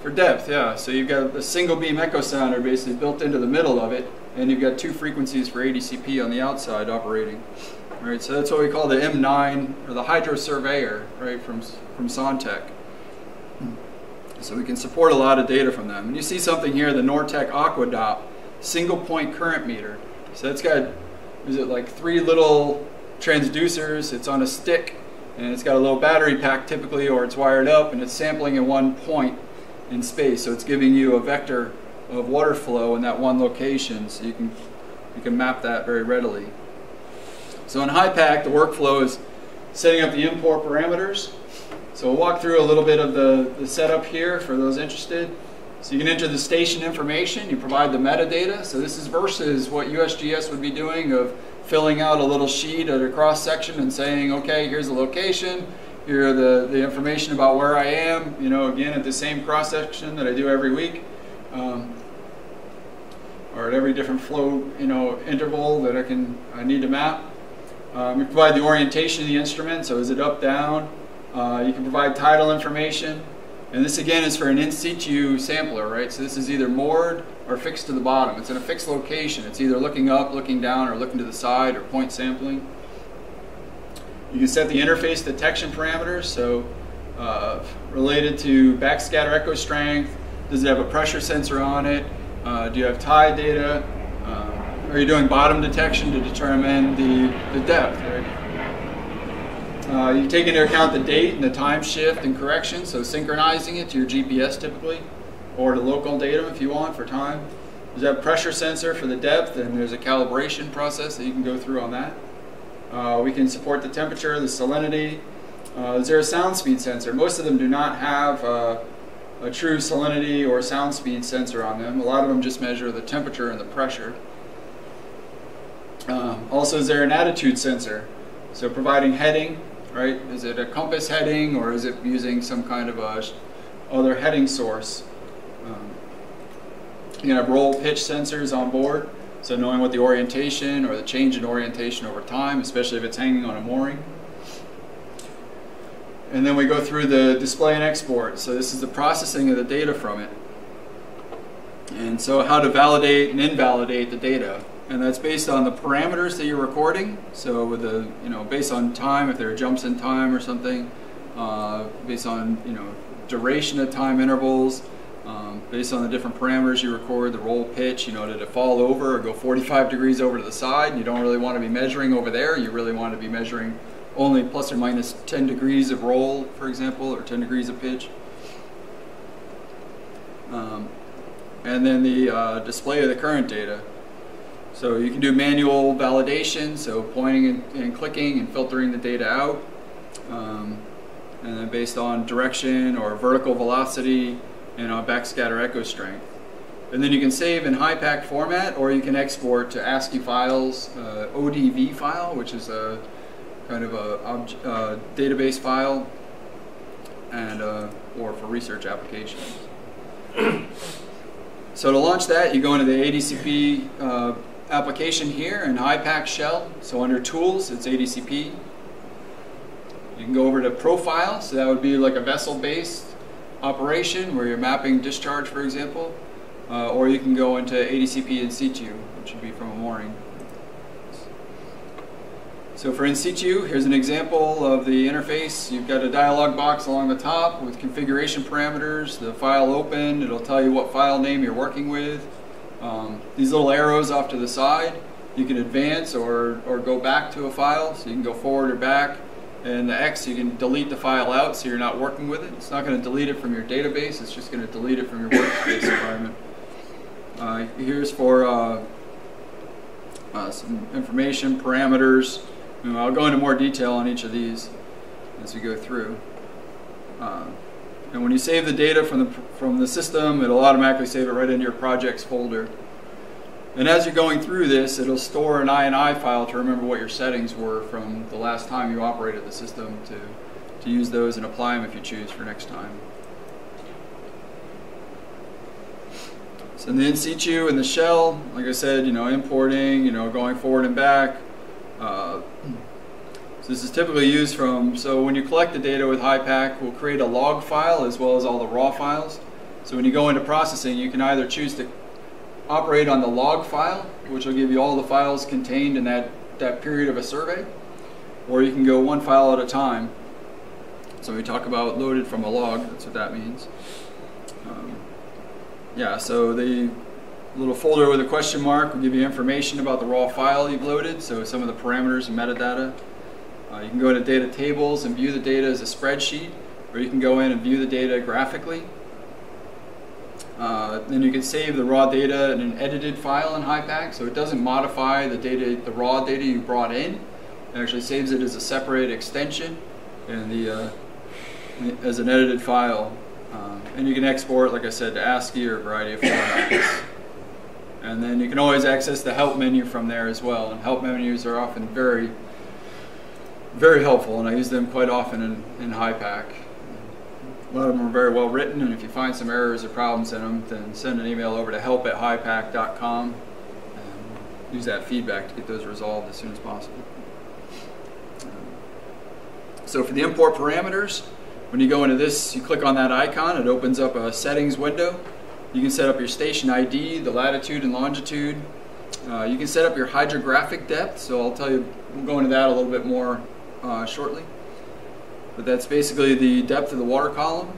For depth, yeah. So you've got a single beam echo sounder basically built into the middle of it, and you've got two frequencies for ADCP on the outside operating. All right, so that's what we call the M9 or the Hydro Surveyor, right, from from SonTek. So we can support a lot of data from them. And you see something here, the Nortek Aquadopp single point current meter. So that's got, is it like three little transducers? It's on a stick, and it's got a little battery pack typically, or it's wired up, and it's sampling at one point in space. So it's giving you a vector of water flow in that one location, so you can you can map that very readily. So in HYPACK, the workflow is setting up the import parameters. So we'll walk through a little bit of the, the setup here for those interested. So you can enter the station information, you provide the metadata. So this is versus what USGS would be doing of filling out a little sheet at a cross section and saying, okay, here's the location, here are the, the information about where I am, you know, again at the same cross section that I do every week. Um, or at every different flow, you know, interval that I can I need to map. Um, you provide the orientation of the instrument, so is it up, down? Uh, you can provide tidal information. And this again is for an in situ sampler, right? So this is either moored or fixed to the bottom. It's in a fixed location. It's either looking up, looking down, or looking to the side, or point sampling. You can set the interface detection parameters, so uh, related to backscatter echo strength, does it have a pressure sensor on it, uh, do you have tide data, uh, are you doing bottom detection to determine the, the depth, right? Uh, you take into account the date and the time shift and correction, so synchronizing it to your GPS typically, or to local datum if you want for time. There's a pressure sensor for the depth, and there's a calibration process that you can go through on that. Uh, we can support the temperature, the salinity. Uh, is there a sound speed sensor? Most of them do not have uh, a true salinity or sound speed sensor on them. A lot of them just measure the temperature and the pressure. Um, also, is there an attitude sensor? So providing heading, right? Is it a compass heading or is it using some kind of a other heading source? Um, you can have roll pitch sensors on board. So knowing what the orientation or the change in orientation over time, especially if it's hanging on a mooring. And then we go through the display and export. So this is the processing of the data from it. And so how to validate and invalidate the data. And that's based on the parameters that you're recording. So with the, you know, based on time, if there are jumps in time or something, uh, based on, you know, duration of time intervals, um, based on the different parameters you record, the roll pitch, you know, did it fall over or go 45 degrees over to the side? And you don't really want to be measuring over there. You really want to be measuring only plus or minus 10 degrees of roll, for example, or 10 degrees of pitch. Um, and then the uh, display of the current data. So you can do manual validation, so pointing and, and clicking and filtering the data out. Um, and then based on direction or vertical velocity and on backscatter echo strength. And then you can save in HYPACK format or you can export to ASCII files, uh, ODV file, which is a kind of a uh, database file, and uh, or for research applications. so to launch that, you go into the ADCP uh, application here in HYPACK shell. So under Tools, it's ADCP. You can go over to Profile, so that would be like a vessel-based operation where you're mapping discharge, for example. Uh, or you can go into ADCP in situ, which would be from a mooring. So for in situ, here's an example of the interface. You've got a dialog box along the top with configuration parameters. The file open, it'll tell you what file name you're working with. Um, these little arrows off to the side, you can advance or, or go back to a file, so you can go forward or back. And the X, you can delete the file out so you're not working with it. It's not going to delete it from your database, it's just going to delete it from your workspace environment. Uh, here's for uh, uh, some information, parameters. You know, I'll go into more detail on each of these as we go through. And when you save the data from the, from the system, it'll automatically save it right into your projects folder. And as you're going through this, it'll store an INI file to remember what your settings were from the last time you operated the system to, to use those and apply them if you choose for next time. So in the in situ and the shell, like I said, you know, importing, you know, going forward and back. Uh, so this is typically used from, so when you collect the data with HYPACK, we'll create a log file as well as all the raw files. So when you go into processing, you can either choose to operate on the log file, which will give you all the files contained in that, that period of a survey, or you can go one file at a time. So we talk about loaded from a log, that's what that means. Um, yeah, so the little folder with a question mark will give you information about the raw file you've loaded, so some of the parameters and metadata. Uh, you can go into data tables and view the data as a spreadsheet, or you can go in and view the data graphically. Uh, then you can save the raw data in an edited file in HYPACK, so it doesn't modify the data, the raw data you brought in. It actually saves it as a separate extension and the uh, as an edited file. Um, and you can export, like I said, to ASCII or a variety of formats. And then you can always access the help menu from there as well. And help menus are often very, very helpful, and I use them quite often in, in. A lot of them are very well written, and if you find some errors or problems in them, then send an email over to help at and use that feedback to get those resolved as soon as possible. So for the import parameters, when you go into this, you click on that icon, it opens up a settings window. You can set up your station ID, the latitude and longitude. Uh, you can set up your hydrographic depth, so I'll tell you, we'll go into that a little bit more uh, shortly. But that's basically the depth of the water column.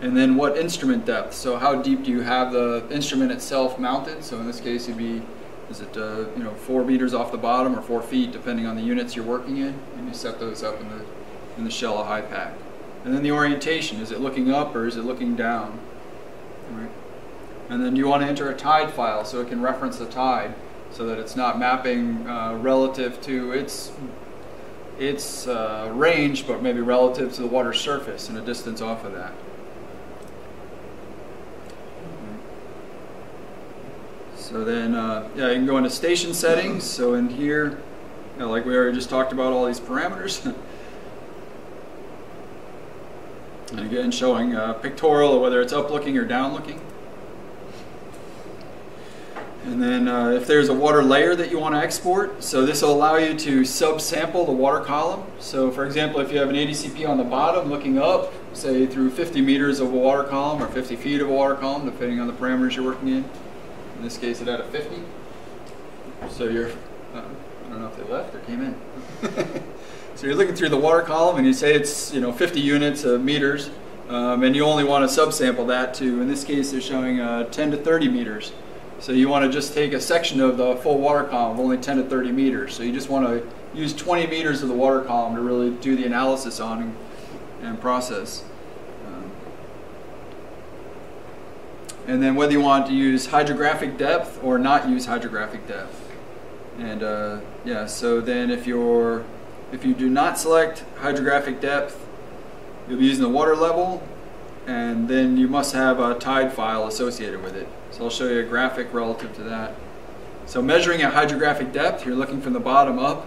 And then what instrument depth, so how deep do you have the instrument itself mounted? So in this case it'd be, is it uh, you know four meters off the bottom or four feet depending on the units you're working in. And you set those up in the, in the shell of HYPACK. And then the orientation, is it looking up or is it looking down? Right. And then you want to enter a tide file so it can reference the tide so that it's not mapping uh, relative to its its uh, range, but maybe relative to the water surface and a distance off of that. So then, uh, yeah, you can go into station settings. So in here, you know, like we already just talked about all these parameters. and again, showing uh, pictorial, whether it's up looking or down looking. And then uh, if there's a water layer that you want to export, so this will allow you to subsample the water column. So for example, if you have an ADCP on the bottom looking up, say through 50 meters of a water column or 50 feet of a water column, depending on the parameters you're working in. In this case, it had a 50. So you're, uh, I don't know if they left or came in. so you're looking through the water column and you say it's you know 50 units of meters, um, and you only want to subsample that to, in this case, they're showing uh, 10 to 30 meters. So you want to just take a section of the full water column, of only 10 to 30 meters. So you just want to use 20 meters of the water column to really do the analysis on and, and process. Um, and then whether you want to use hydrographic depth or not use hydrographic depth. And uh, yeah, so then if you're if you do not select hydrographic depth, you'll be using the water level, and then you must have a tide file associated with it. So I'll show you a graphic relative to that. So measuring at hydrographic depth, you're looking from the bottom up,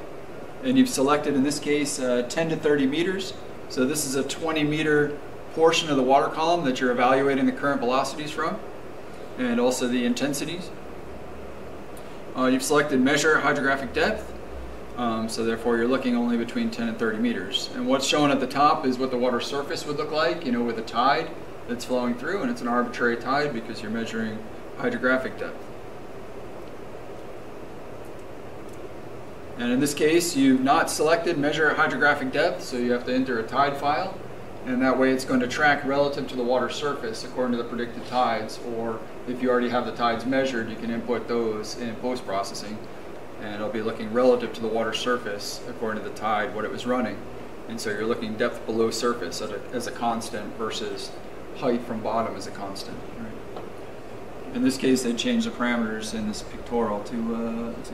and you've selected in this case uh, 10 to 30 meters. So this is a 20 meter portion of the water column that you're evaluating the current velocities from, and also the intensities. Uh, you've selected measure hydrographic depth, um, so therefore you're looking only between 10 and 30 meters. And what's shown at the top is what the water surface would look like, you know, with a tide that's flowing through, and it's an arbitrary tide because you're measuring hydrographic depth. And in this case, you've not selected measure hydrographic depth, so you have to enter a tide file. And that way it's going to track relative to the water surface according to the predicted tides, or if you already have the tides measured, you can input those in post-processing. And it'll be looking relative to the water surface according to the tide, what it was running. And so you're looking depth below surface as a, as a constant versus height from bottom is a constant. Right? In this case, they changed the parameters in this pictorial to uh, let's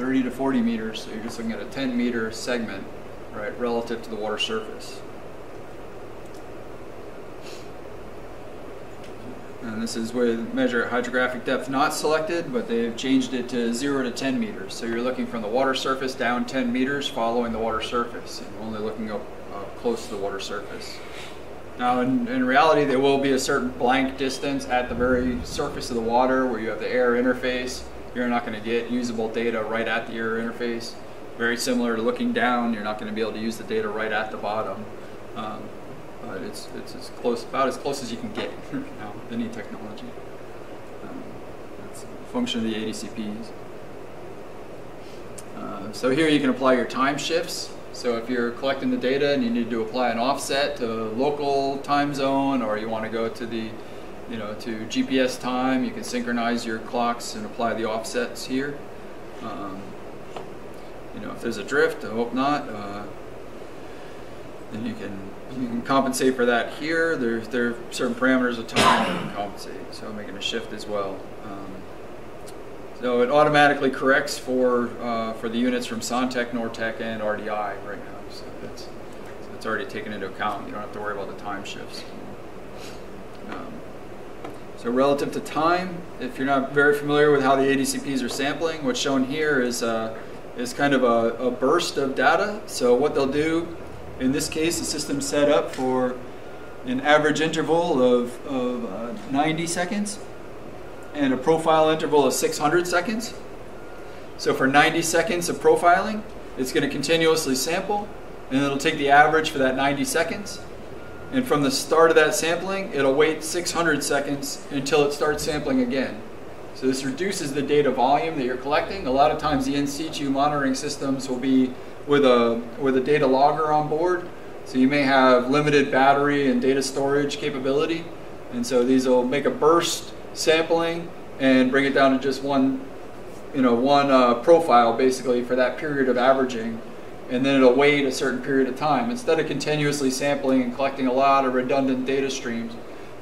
30 to 40 meters. So you're just looking at a 10 meter segment, right, relative to the water surface. And this is where measure hydrographic depth not selected, but they've changed it to 0 to 10 meters. So you're looking from the water surface down 10 meters following the water surface, and only looking up uh, close to the water surface. Now, in, in reality, there will be a certain blank distance at the very surface of the water where you have the air interface. You're not going to get usable data right at the air interface. Very similar to looking down, you're not going to be able to use the data right at the bottom. Um, but it's, it's as close, about as close as you can get now with any technology. Um, that's a function of the ADCPs. Uh, so here you can apply your time shifts. So if you're collecting the data and you need to apply an offset to local time zone or you want to go to the you know, to GPS time, you can synchronize your clocks and apply the offsets here. Um, you know, if there's a drift, I hope not, uh, then you can you can compensate for that here. There's there are certain parameters of time that can compensate, so making a shift as well. So it automatically corrects for uh, for the units from SonTek, Nortek, and RDI right now. So that's so it's already taken into account. You don't have to worry about the time shifts. Um, so relative to time, if you're not very familiar with how the ADCPs are sampling, what's shown here is uh, is kind of a, a burst of data. So what they'll do in this case, the system's set up for an average interval of, of uh, 90 seconds and a profile interval of 600 seconds. So for 90 seconds of profiling, it's going to continuously sample, and it'll take the average for that 90 seconds. And from the start of that sampling, it'll wait 600 seconds until it starts sampling again. So this reduces the data volume that you're collecting. A lot of times the in situ monitoring systems will be with a with a data logger on board. So you may have limited battery and data storage capability, and so these will make a burst sampling and bring it down to just one, you know, one uh, profile basically for that period of averaging, and then it'll wait a certain period of time. Instead of continuously sampling and collecting a lot of redundant data streams.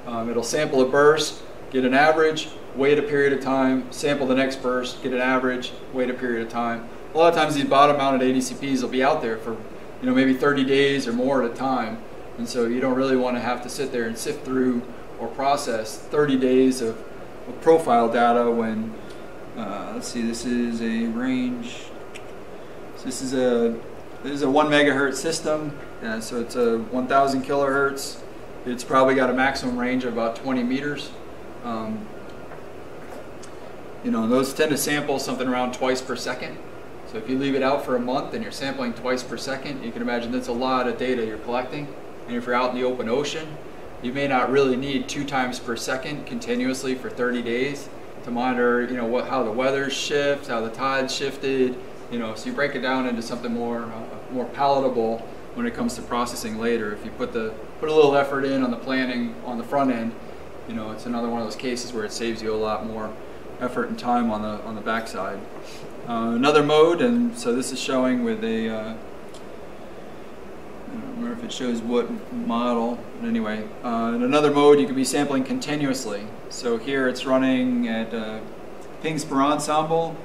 Um, it'll sample a burst, get an average, wait a period of time, sample the next burst, get an average, wait a period of time. A lot of times these bottom-mounted ADCPs will be out there for, you know, maybe 30 days or more at a time, and so you don't really want to have to sit there and sift through or process 30 days of, of profile data when, uh, let's see, this is a range. So this is a this is a one megahertz system, so it's a 1,000 kilohertz. It's probably got a maximum range of about 20 meters. Um, you know, those tend to sample something around twice per second. So if you leave it out for a month and you're sampling twice per second, you can imagine that's a lot of data you're collecting. And if you're out in the open ocean, you may not really need two times per second continuously for 30 days to monitor, you know, what, how the weather shifts, how the tides shifted, you know, so you break it down into something more, uh, more palatable when it comes to processing later. If you put the, put a little effort in on the planning on the front end, you know, it's another one of those cases where it saves you a lot more effort and time on the, on the backside. Uh, another mode, and so this is showing with a, uh, remember if it shows what model, but anyway, uh, in another mode you can be sampling continuously. So here it's running at uh, pings per ensemble,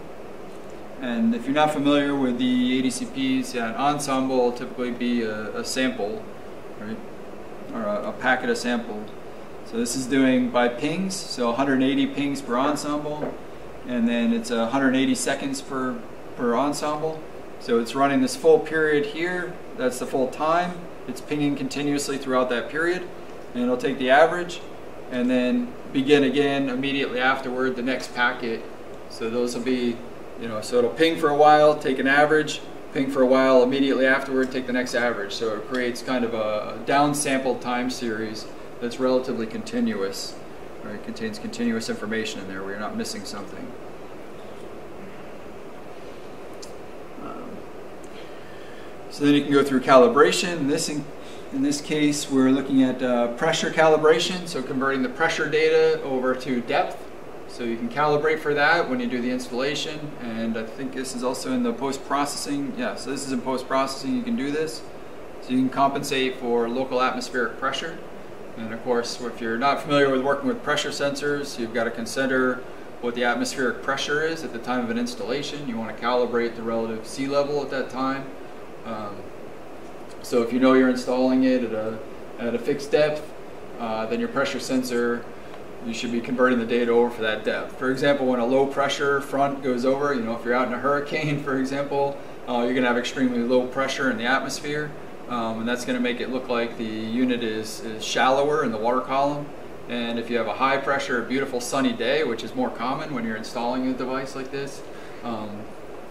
And if you're not familiar with the ADCPs, yeah, an ensemble will typically be a, a sample, right? Or a, a packet of sample. So this is doing by pings, so 180 pings per ensemble, and then it's 180 seconds per, per ensemble. So it's running this full period here, that's the full time. It's pinging continuously throughout that period, and it'll take the average, and then begin again immediately afterward the next packet. So those will be, you know, so it'll ping for a while, take an average, ping for a while, immediately afterward take the next average. So it creates kind of a downsampled time series that's relatively continuous. Right? It contains continuous information in there where you're not missing something. So then you can go through calibration. In this, in, in this case, we're looking at uh, pressure calibration, so converting the pressure data over to depth. So you can calibrate for that when you do the installation. And I think this is also in the post-processing. Yeah, so this is in post-processing, you can do this. So you can compensate for local atmospheric pressure. And of course, if you're not familiar with working with pressure sensors, you've got to consider what the atmospheric pressure is at the time of an installation. You want to calibrate the relative sea level at that time. Um, so if you know you're installing it at a, at a fixed depth, uh, then your pressure sensor, you should be converting the data over for that depth. For example, when a low pressure front goes over, you know, if you're out in a hurricane, for example, uh, you're going to have extremely low pressure in the atmosphere. Um, and that's going to make it look like the unit is, is shallower in the water column. And if you have a high pressure, beautiful sunny day, which is more common when you're installing a device like this, um,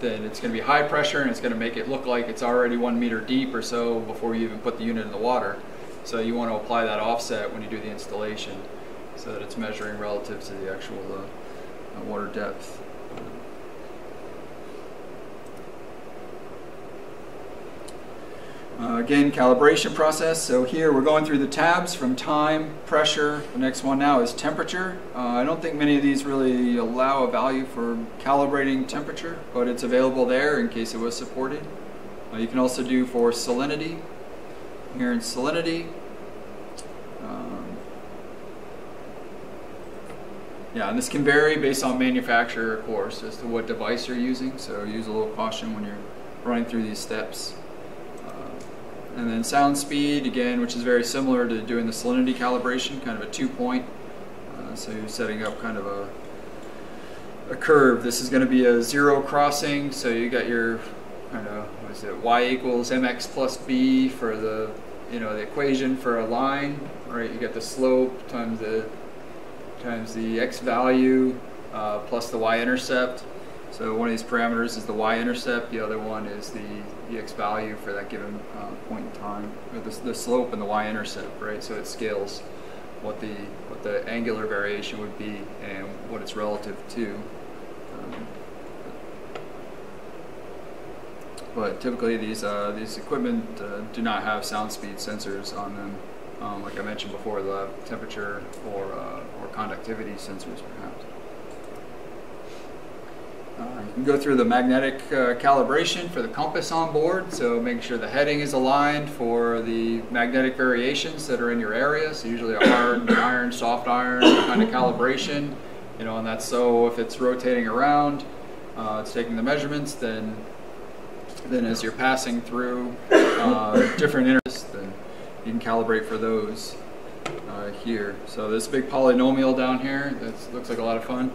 then it's going to be high pressure and it's going to make it look like it's already one meter deep or so before you even put the unit in the water. So you want to apply that offset when you do the installation so that it's measuring relative to the actual uh, uh water depth. Uh, again, calibration process. So here we're going through the tabs from time, pressure. The next one now is temperature. Uh, I don't think many of these really allow a value for calibrating temperature, but it's available there in case it was supported. Uh, you can also do for salinity. Here in salinity, um, yeah, and this can vary based on manufacturer, of course, as to what device you're using. So use a little caution when you're running through these steps. And then sound speed, again, which is very similar to doing the salinity calibration, kind of a two point. Uh, so you're setting up kind of a, a curve. This is going to be a zero crossing, so you got your I don't know, what is it, y equals mx plus b for the, you know, the equation for a line, right? You got the slope times the, times the x value uh, plus the y-intercept. So one of these parameters is the y-intercept, the other one is the, the x value for that given uh, point in time, or the, the slope and the y-intercept, right? So it scales what the what the angular variation would be and what it's relative to. Um, but typically these uh, these equipment uh, do not have sound speed sensors on them. Um, like I mentioned before, they'll temperature or uh, or conductivity sensors perhaps. You can go through the magnetic uh, calibration for the compass on board, so make sure the heading is aligned for the magnetic variations that are in your area. So usually a hard iron, soft iron kind of calibration, you know, and that's so if it's rotating around, uh, it's taking the measurements, then then as you're passing through uh, different interests, then you can calibrate for those uh, here. So this big polynomial down here, that looks like a lot of fun.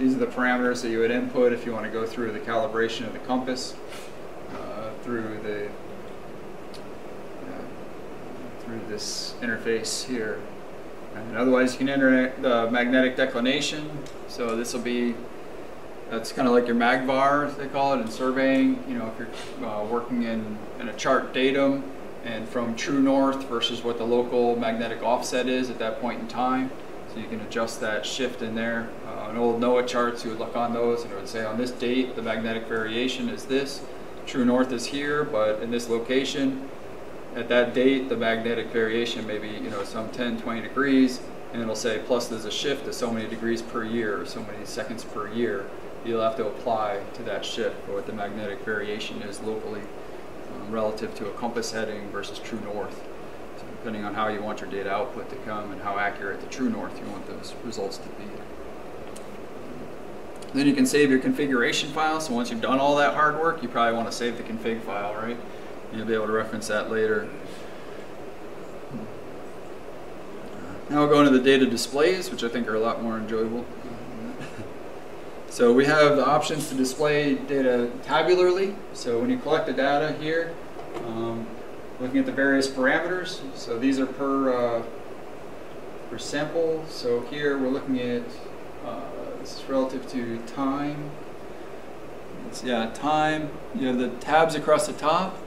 These are the parameters that you would input if you want to go through the calibration of the compass uh, through the uh, through this interface here. And otherwise, you can enter the magnetic declination. So this will be that's kind of like your magvar, as they call it, in surveying. You know, if you're uh, working in, in a chart datum and from true north versus what the local magnetic offset is at that point in time. So you can adjust that shift in there. An old NOAA charts, you would look on those and it would say on this date the magnetic variation is this. True north is here, but in this location, at that date the magnetic variation may be you know some 10, 20 degrees, and it'll say plus there's a shift of so many degrees per year or so many seconds per year. You'll have to apply to that shift for what the magnetic variation is locally um, relative to a compass heading versus true north depending on how you want your data output to come and how accurate the true north you want those results to be. Then you can save your configuration file. So once you've done all that hard work, you probably want to save the config file, right? You'll be able to reference that later. Now we'll go into the data displays, which I think are a lot more enjoyable. So we have the options to display data tabularly. So when you collect the data here, um, looking at the various parameters. So these are per uh, per sample. So here we're looking at this is relative to time. It's, yeah, time. You have the tabs across the top.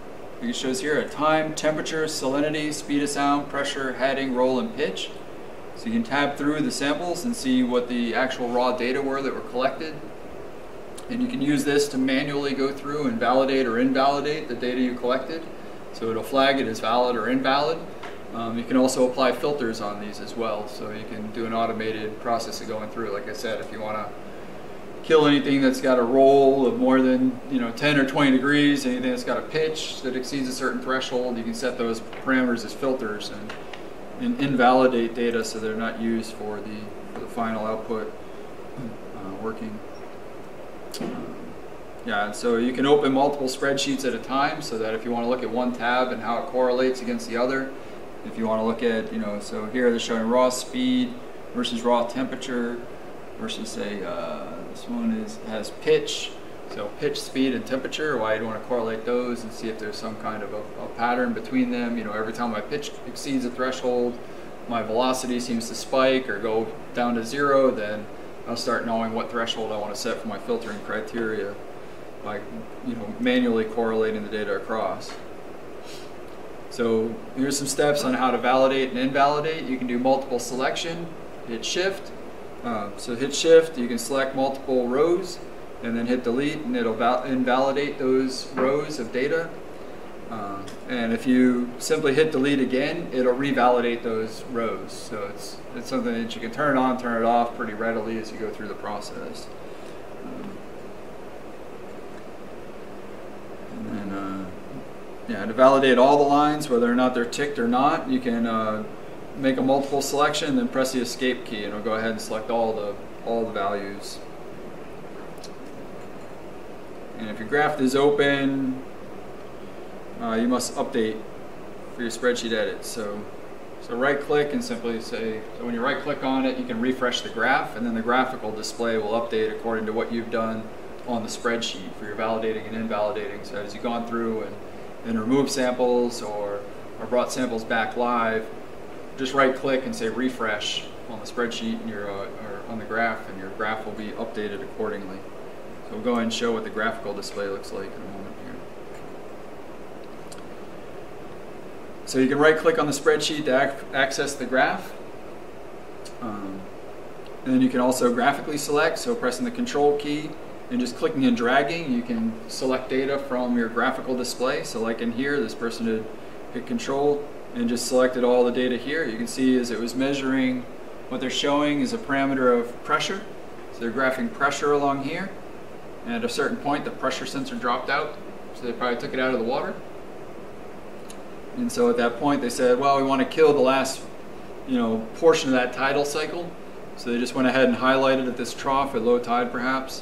It shows here a time, temperature, salinity, speed of sound, pressure, heading, roll, and pitch. So you can tab through the samples and see what the actual raw data were that were collected. And you can use this to manually go through and validate or invalidate the data you collected. So it'll flag it as valid or invalid. Um, you can also apply filters on these as well. So you can do an automated process of going through. Like I said, if you want to kill anything that's got a roll of more than you know 10 or 20 degrees, anything that's got a pitch that exceeds a certain threshold, you can set those parameters as filters and and invalidate data so they're not used for the, for the final output uh, working. Um, yeah, and so you can open multiple spreadsheets at a time so that if you want to look at one tab and how it correlates against the other, if you want to look at, you know, so here they're showing raw speed versus raw temperature versus say, uh, this one is has pitch, so pitch, speed, and temperature, why you'd want to correlate those and see if there's some kind of a, a, pattern between them. You know, every time my pitch exceeds a threshold, my velocity seems to spike or go down to zero, then I'll start knowing what threshold I want to set for my filtering criteria by, you know, manually correlating the data across. So here's some steps on how to validate and invalidate. You can do multiple selection, hit shift. Uh, so hit shift, you can select multiple rows and then hit delete and it'll invalidate those rows of data. Uh, and if you simply hit delete again, it'll revalidate those rows. So it's, it's something that you can turn on, turn it off pretty readily as you go through the process. Um, and then, uh, yeah, to validate all the lines, whether or not they're ticked or not, you can uh, make a multiple selection, then press the escape key, and it'll go ahead and select all the all the values. And if your graph is open, uh, you must update for your spreadsheet edit. So, so right click and simply say, so when you right click on it, you can refresh the graph and then the graphical display will update according to what you've done on the spreadsheet for your validating and invalidating. So as you've gone through and, and remove samples or, or brought samples back live, just right click and say refresh on the spreadsheet and your, uh, or on the graph and your graph will be updated accordingly. So we'll go ahead and show what the graphical display looks like in a moment here. So you can right click on the spreadsheet to ac access the graph. Um, and then you can also graphically select, so pressing the control key and just clicking and dragging, you can select data from your graphical display. So like in here, this person had hit control and just selected all the data here. You can see as it was measuring, what they're showing is a parameter of pressure. So they're graphing pressure along here. And at a certain point, the pressure sensor dropped out, so they probably took it out of the water. And so at that point, they said, well, we want to kill the last, you know, portion of that tidal cycle. So they just went ahead and highlighted at this trough at low tide, perhaps,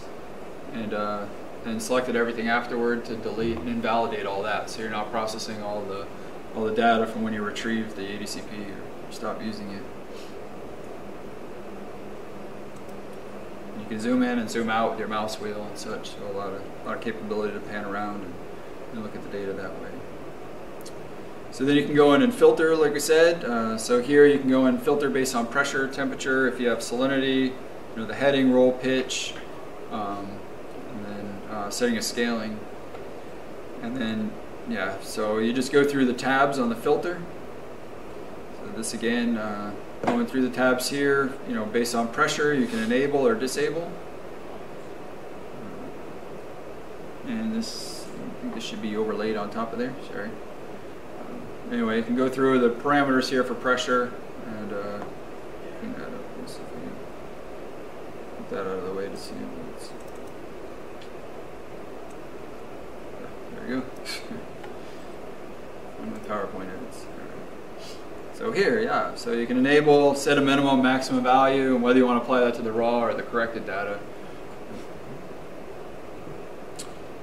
and uh, and selected everything afterward to delete and invalidate all that. So you're not processing all the all the data from when you retrieve the ADCP or stop using it. You can zoom in and zoom out with your mouse wheel and such. So a lot of, a lot of capability to pan around and, and look at the data that way. So then you can go in and filter, like we said. Uh, so here you can go and filter based on pressure, temperature, if you have salinity, you know, the heading, roll, pitch, um, uh, setting a scaling. And then, yeah, so you just go through the tabs on the filter. So this again, uh, Going through the tabs here, you know, based on pressure, you can enable or disable. And this, I think this should be overlaid on top of there, sorry. Um, anyway, you can go through the parameters here for pressure and uh, that out of the way to see what's. There we go. on my PowerPoint edits. So here, yeah, so you can enable, set a minimum, maximum value, and whether you want to apply that to the raw or the corrected data.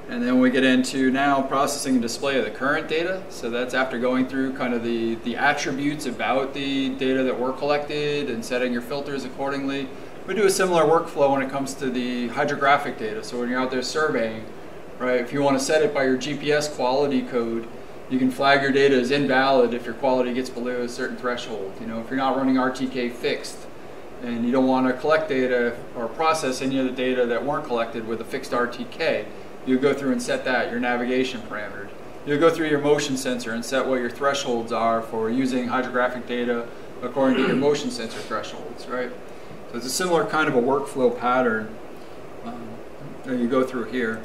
And then we get into now processing and display of the current data. So that's after going through kind of the, the attributes about the data that were collected and setting your filters accordingly. We do a similar workflow when it comes to the hydrographic data. So when you're out there surveying, right, if you want to set it by your GPS quality code, you can flag your data as invalid if your quality gets below a certain threshold. You know, if you're not running RTK fixed and you don't want to collect data or process any of the data that weren't collected with a fixed RTK, you go through and set that, your navigation parameters. You'll go through your motion sensor and set what your thresholds are for using hydrographic data according to your motion sensor thresholds, right? So it's a similar kind of a workflow pattern um, that you go through here.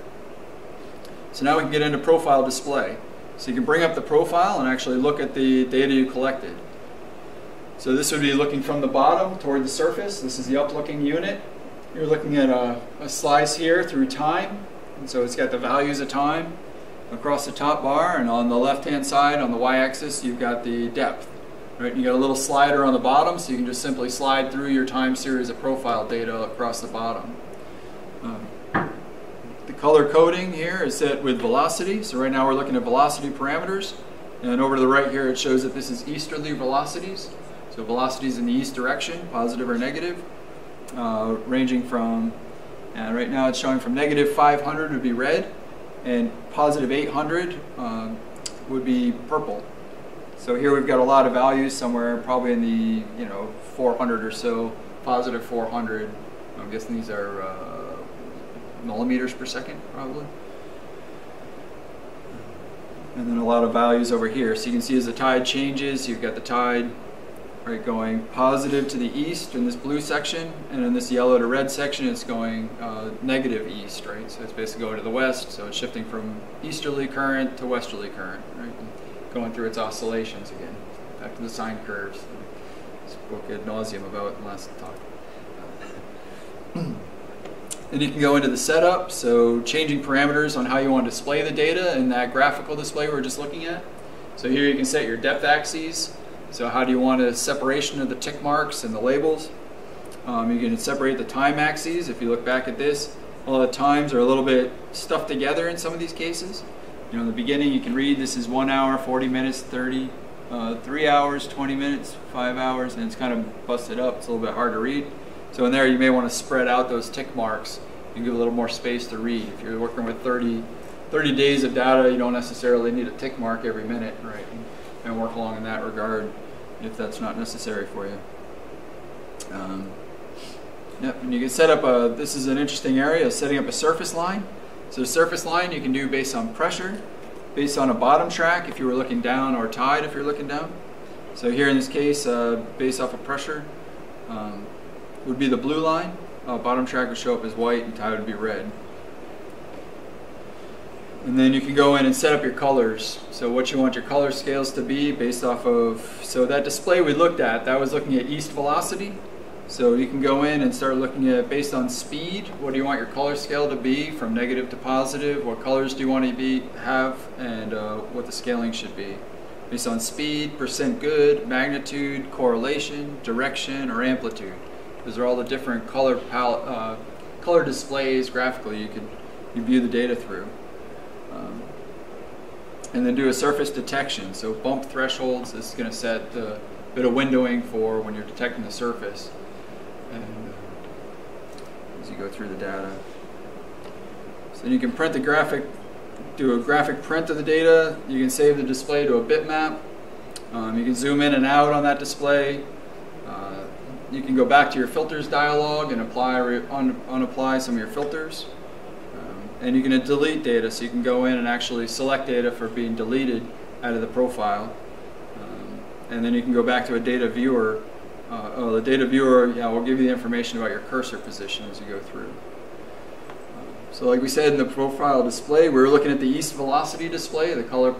So now we can get into profile display. So you can bring up the profile and actually look at the data you collected. So this would be looking from the bottom toward the surface. This is the up-looking unit. You're looking at a, a slice here through time. And so it's got the values of time across the top bar, and on the left-hand side, on the y-axis, you've got the depth. Right? You got a little slider on the bottom, so you can just simply slide through your time series of profile data across the bottom. Color coding here is set with velocity. So right now we're looking at velocity parameters. And over to the right here, it shows that this is easterly velocities. So velocities in the east direction, positive or negative, uh, ranging from, and right now it's showing from negative 500 would be red, and positive 800 um, would be purple. So here we've got a lot of values somewhere probably in the, you know, 400 or so, positive 400. I'm guessing these are uh, millimeters per second probably. And then a lot of values over here. So you can see as the tide changes, you've got the tide right, going positive to the east in this blue section, and in this yellow to red section, it's going uh, negative east, right? So it's basically going to the west, so it's shifting from easterly current to westerly current, right? And going through its oscillations again, back to the sine curves. Spoke ad nauseum about last talk. Then you can go into the setup, so changing parameters on how you want to display the data in that graphical display we are just looking at. So here you can set your depth axes, so how do you want a separation of the tick marks and the labels? Um, you can separate the time axes. If you look back at this, all the times are a little bit stuffed together in some of these cases. You know, in the beginning you can read this is one hour, 40 minutes, 30, uh, three hours, 20 minutes, five hours, and it's kind of busted up. It's a little bit hard to read. So in there you may want to spread out those tick marks and give a little more space to read. If you're working with 30, 30 days of data, you don't necessarily need a tick mark every minute, right? And, work along in that regard if that's not necessary for you. Um, yep, and you can set up a, this is an interesting area, setting up a surface line. So surface line you can do based on pressure, based on a bottom track if you were looking down, or tide if you're looking down. So here in this case, uh, based off of pressure, um, would be the blue line. Uh, bottom track would show up as white and tide would be red. And then you can go in and set up your colors. So what you want your color scales to be based off of, so that display we looked at, that was looking at east velocity. So you can go in and start looking at based on speed, what do you want your color scale to be from negative to positive, what colors do you want to be have, and uh, what the scaling should be. Based on speed, percent good, magnitude, correlation, direction, or amplitude. Those are all the different color palette, uh, color displays graphically you could you view the data through. Um, and then do a surface detection. So bump thresholds this is going to set a bit of windowing for when you're detecting the surface. And uh, as you go through the data. So then you can print the graphic, do a graphic print of the data. You can save the display to a bitmap. Um, you can zoom in and out on that display. You can go back to your filters dialog and apply un, unapply some of your filters. And you can delete data, so you can go in and actually select data for being deleted out of the profile. Um, and then you can go back to a data viewer. Uh, oh, the data viewer yeah, will give you the information about your cursor position as you go through. Um, so like we said in the profile display, we are looking at the east velocity display, the color,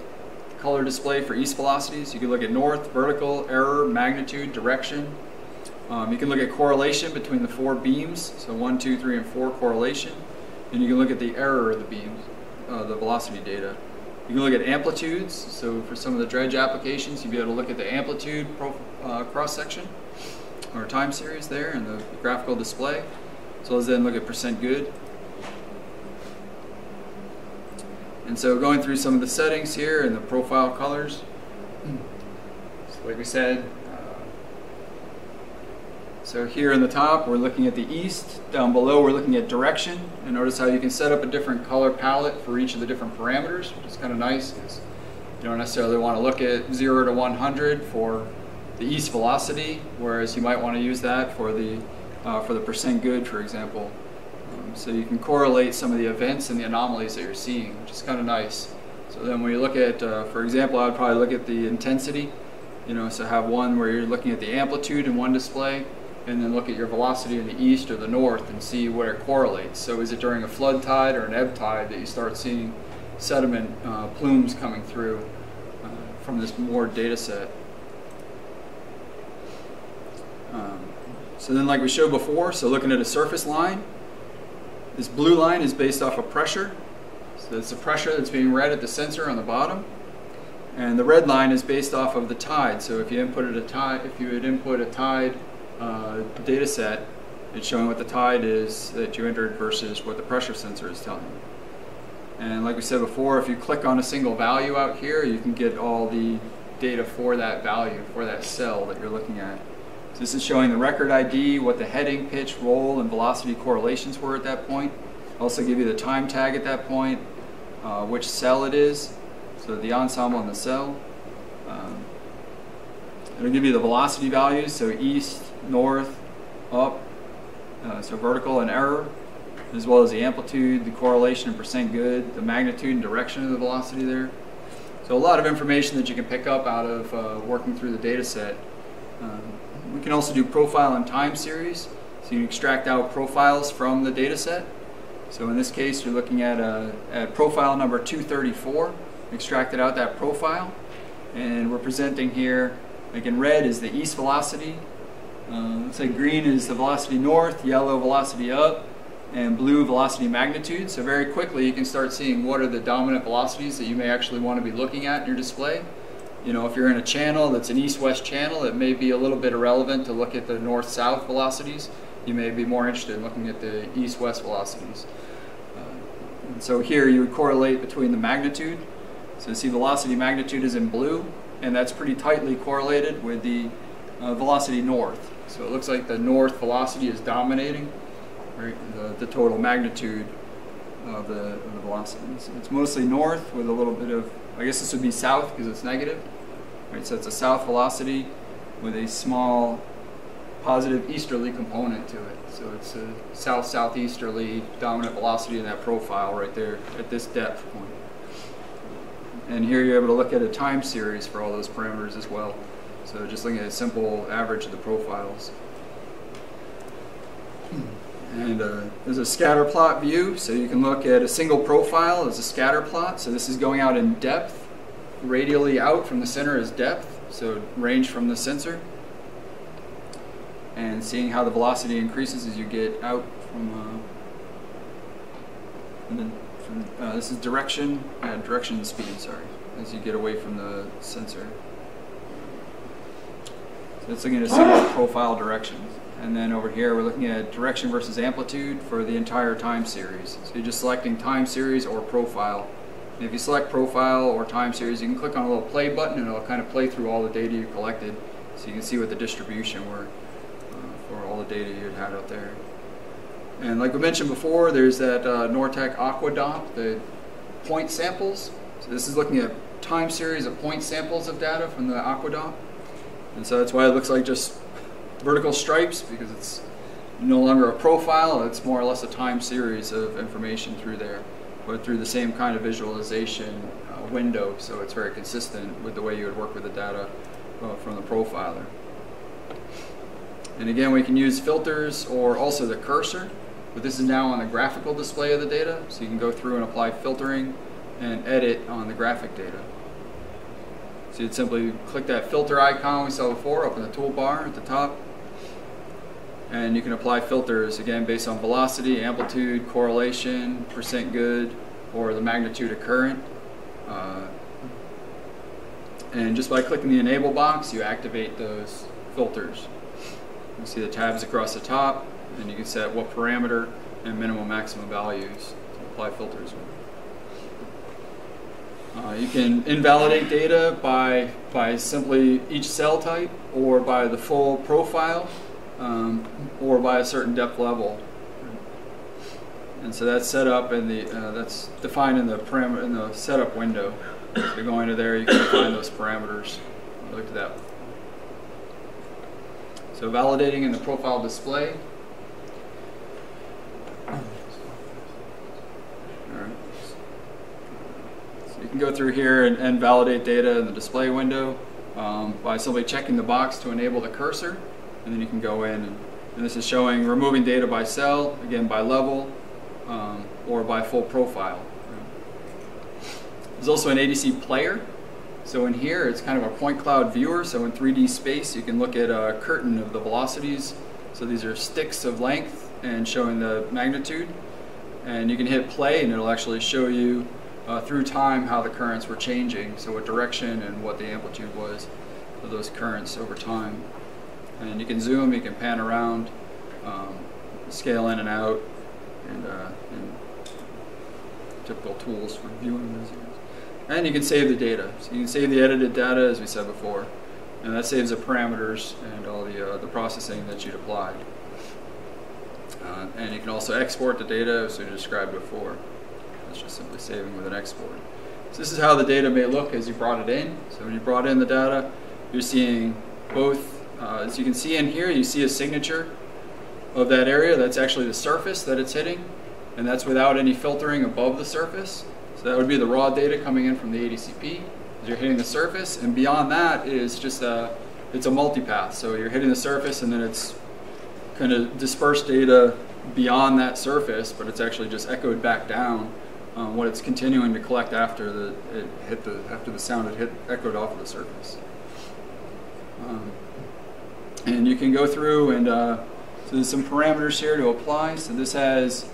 color display for east velocities. You can look at north, vertical, error, magnitude, direction. Um, you can look at correlation between the four beams, so one, two, three, and four correlation. And you can look at the error of the beams, uh, the velocity data. You can look at amplitudes. So for some of the dredge applications, you'd be able to look at the amplitude uh, cross-section or time series there in the graphical display. So let's then look at percent good. And so going through some of the settings here and the profile colors, so like we said, so here in the top we're looking at the east, down below we're looking at direction, and notice how you can set up a different color palette for each of the different parameters, which is kind of nice because you don't necessarily want to look at 0 to 100 for the east velocity, whereas you might want to use that for the, uh, for the percent good, for example. Um, so you can correlate some of the events and the anomalies that you're seeing, which is kind of nice. So then when you look at, uh, for example, I would probably look at the intensity, you know, so have one where you're looking at the amplitude in one display, and then look at your velocity in the east or the north and see where it correlates. So is it during a flood tide or an ebb tide that you start seeing sediment uh, plumes coming through uh, from this moored data set? Um, so then like we showed before, so looking at a surface line, this blue line is based off of pressure. So it's the pressure that's being read at the sensor on the bottom. And the red line is based off of the tide. So if you inputted a tide, if you had input a tide uh, data set, it's showing what the tide is that you entered versus what the pressure sensor is telling you. And like we said before, if you click on a single value out here, you can get all the data for that value, for that cell that you're looking at. So this is showing the record ID, what the heading, pitch, roll, and velocity correlations were at that point. Also give you the time tag at that point, uh, which cell it is, so the ensemble and the cell. Um, it'll give you the velocity values, so east, north, up, uh, so vertical and error, as well as the amplitude, the correlation and percent good, the magnitude and direction of the velocity there. So a lot of information that you can pick up out of uh, working through the data set. Um, we can also do profile and time series. So you can extract out profiles from the data set. So in this case, you're looking at, uh, at profile number 234, extracted out that profile. And we're presenting here, like in red is the east velocity. Let's say green is the velocity north, yellow velocity up, and blue velocity magnitude. So very quickly you can start seeing what are the dominant velocities that you may actually want to be looking at in your display. You know, if you're in a channel that's an east-west channel, it may be a little bit irrelevant to look at the north-south velocities. You may be more interested in looking at the east-west velocities. Uh, and so here you would correlate between the magnitude. So see velocity magnitude is in blue, and that's pretty tightly correlated with the uh, velocity north. So it looks like the north velocity is dominating the, the total magnitude of the, of the velocity. So it's mostly north with a little bit of, I guess this would be south because it's negative. Right, so it's a south velocity with a small positive easterly component to it. So it's a south-southeasterly dominant velocity in that profile right there at this depth point. And here you're able to look at a time series for all those parameters as well. So just looking at a simple average of the profiles. And uh, there's a scatter plot view, so you can look at a single profile as a scatter plot. So this is going out in depth. Radially out from the center is depth, so range from the sensor. And seeing how the velocity increases as you get out from, uh, and then from uh, this is direction, uh, direction and speed, sorry, as you get away from the sensor. So it's looking at a single profile direction. And then over here, we're looking at direction versus amplitude for the entire time series. So you're just selecting time series or profile. And if you select profile or time series, you can click on a little play button and it'll kind of play through all the data you collected so you can see what the distribution were uh, for all the data you had out there. And like we mentioned before, there's that uh, Nortek Aquadopp, the point samples. So this is looking at time series of point samples of data from the Aquadopp. And so that's why it looks like just vertical stripes because it's no longer a profile, it's more or less a time series of information through there, but through the same kind of visualization uh, window, so it's very consistent with the way you would work with the data uh, from the profiler. And again, we can use filters or also the cursor, but this is now on the graphical display of the data, so you can go through and apply filtering and edit on the graphic data. So you'd simply click that filter icon we saw before up in the toolbar at the top, and you can apply filters again based on velocity, amplitude, correlation, percent good, or the magnitude of current. Uh, and just by clicking the enable box, you activate those filters. You see the tabs across the top, and you can set what parameter and minimum maximum values to apply filters with. Uh, you can invalidate data by, by simply each cell type or by the full profile um, or by a certain depth level. And so that's set up in the, uh, that's defined in the param- in the setup window. So you go into there, you can define those parameters. I looked at that. So validating in the profile display. Alright. So you can go through here and, and validate data in the display window um, by simply checking the box to enable the cursor, and then you can go in and, and this is showing removing data by cell, again by level, um, or by full profile. There's also an ADC player. So in here, it's kind of a point cloud viewer. So in 3D space, you can look at a curtain of the velocities. So these are sticks of length and showing the magnitude. And you can hit play and it'll actually show you uh, through time how the currents were changing. So what direction and what the amplitude was of those currents over time. And you can zoom, you can pan around, um, scale in and out, and, uh, and typical tools for viewing those. And you can save the data. So you can save the edited data, as we said before, and that saves the parameters and all the, uh, the processing that you'd applied. Uh, and you can also export the data, as we described before. That's just simply saving with an export. So this is how the data may look as you brought it in. So when you brought in the data, you're seeing both, uh, as you can see in here, you see a signature of that area. That's actually the surface that it's hitting, and that's without any filtering above the surface. So that would be the raw data coming in from the ADCP you're hitting the surface, and beyond that is just a, it's a multipath. So you're hitting the surface and then it's kind of dispersed data beyond that surface, but it's actually just echoed back down um, what it's continuing to collect after the it hit the after the sound had hit echoed off of the surface. Um, and you can go through and uh, so there's some parameters here to apply. So this has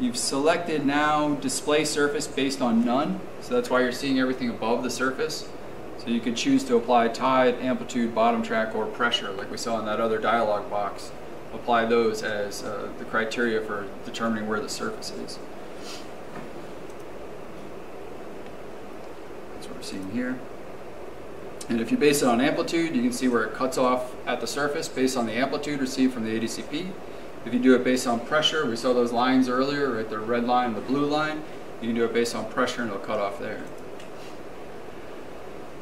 You've selected now display surface based on none, so that's why you're seeing everything above the surface. So you could choose to apply tide, amplitude, bottom track, or pressure, like we saw in that other dialog box. Apply those as uh, the criteria for determining where the surface is. That's what we're seeing here. And if you base it on amplitude, you can see where it cuts off at the surface based on the amplitude received from the ADCP. If you do it based on pressure, we saw those lines earlier, right, the red line, the blue line. You can do it based on pressure and it'll cut off there.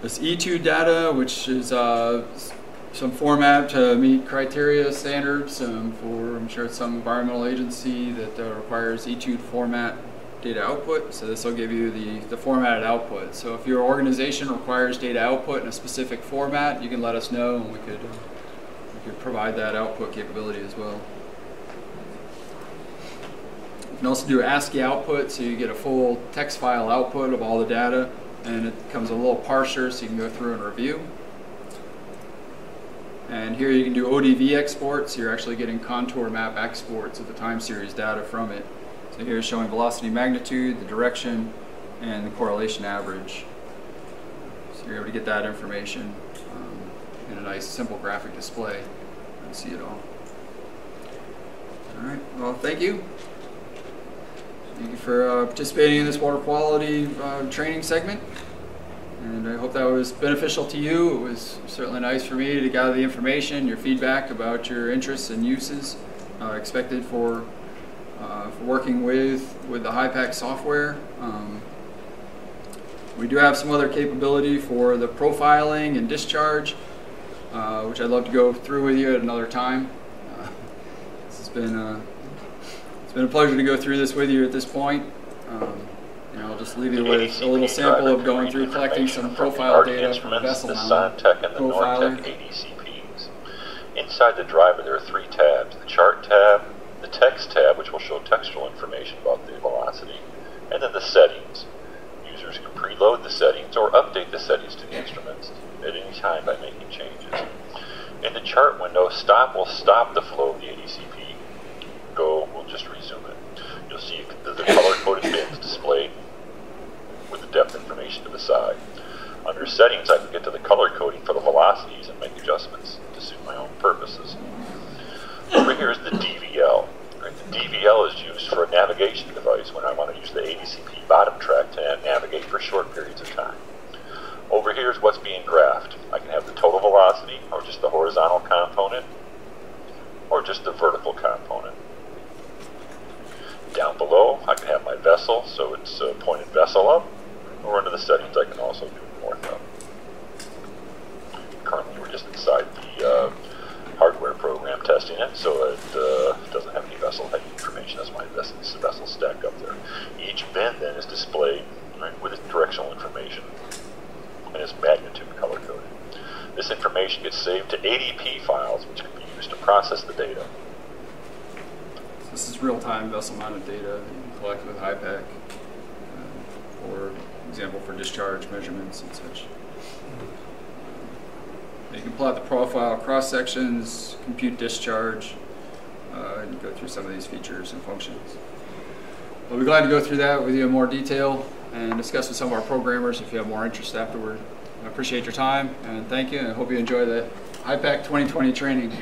This E2 data, which is uh, some format to meet criteria standards um, for, I'm sure it's some environmental agency that uh, requires E2 format data output. So this will give you the, the formatted output. So if your organization requires data output in a specific format, you can let us know and we could, we could provide that output capability as well. You can also do ASCII output, so you get a full text file output of all the data, and it becomes a little parser, so you can go through and review. And here you can do ODV exports, so you're actually getting contour map exports of the time series data from it. So here is showing velocity magnitude, the direction, and the correlation average. So you're able to get that information um, in a nice simple graphic display and see it all. All right, well, thank you. Thank you for uh, participating in this water quality uh, training segment. And I hope that was beneficial to you. It was certainly nice for me to gather the information, your feedback about your interests and uses uh, expected for, uh, for working with, with the HYPACK software. Um, we do have some other capability for the profiling and discharge, uh, which I'd love to go through with you at another time. Uh, this has been it's been a pleasure to go through this with you at this point. Um, and I'll just leave you with a little sample of going through collecting some profile data from the vessel the now. SonTek and the Profiler. Inside the driver, there are three tabs: the chart tab, text tab, which will show textual information about the velocity, and then the settings. Users can preload the settings or update the settings to the instruments at any time by making changes. In the chart window, stop will stop the flow of the ADCP. Go will just resume it. You'll see the, color-coded bins displayed with the depth information to the side. Under settings, I can get to the color coding for the velocities and make adjustments to suit my own purposes. Over here is the DVL. DVL is used for a navigation device when I want to use the ADCP bottom track to navigate for short periods of time. Over here is what's being graphed. I can have the total velocity, or just the horizontal component, or just the vertical component. Down below, I can have my vessel, so it's uh, pointed vessel up, or under the settings, I can also do north up. Currently, we're just inside the uh, hardware program testing it, so it uh, doesn't have any vessel heading information. That's why vessel, vessels stack up there. Each bin then is displayed right, with its directional information and its magnitude color coded. This information gets saved to ADP files, which can be used to process the data. This is real-time vessel-mounted data that you can collect with HYPACK, uh, for example, for discharge measurements and such. You can plot the profile cross sections, compute discharge, uh, and go through some of these features and functions. I'll be glad to go through that with you in more detail and discuss with some of our programmers if you have more interest afterward. I appreciate your time and thank you and I hope you enjoy the HYPACK 2020 training.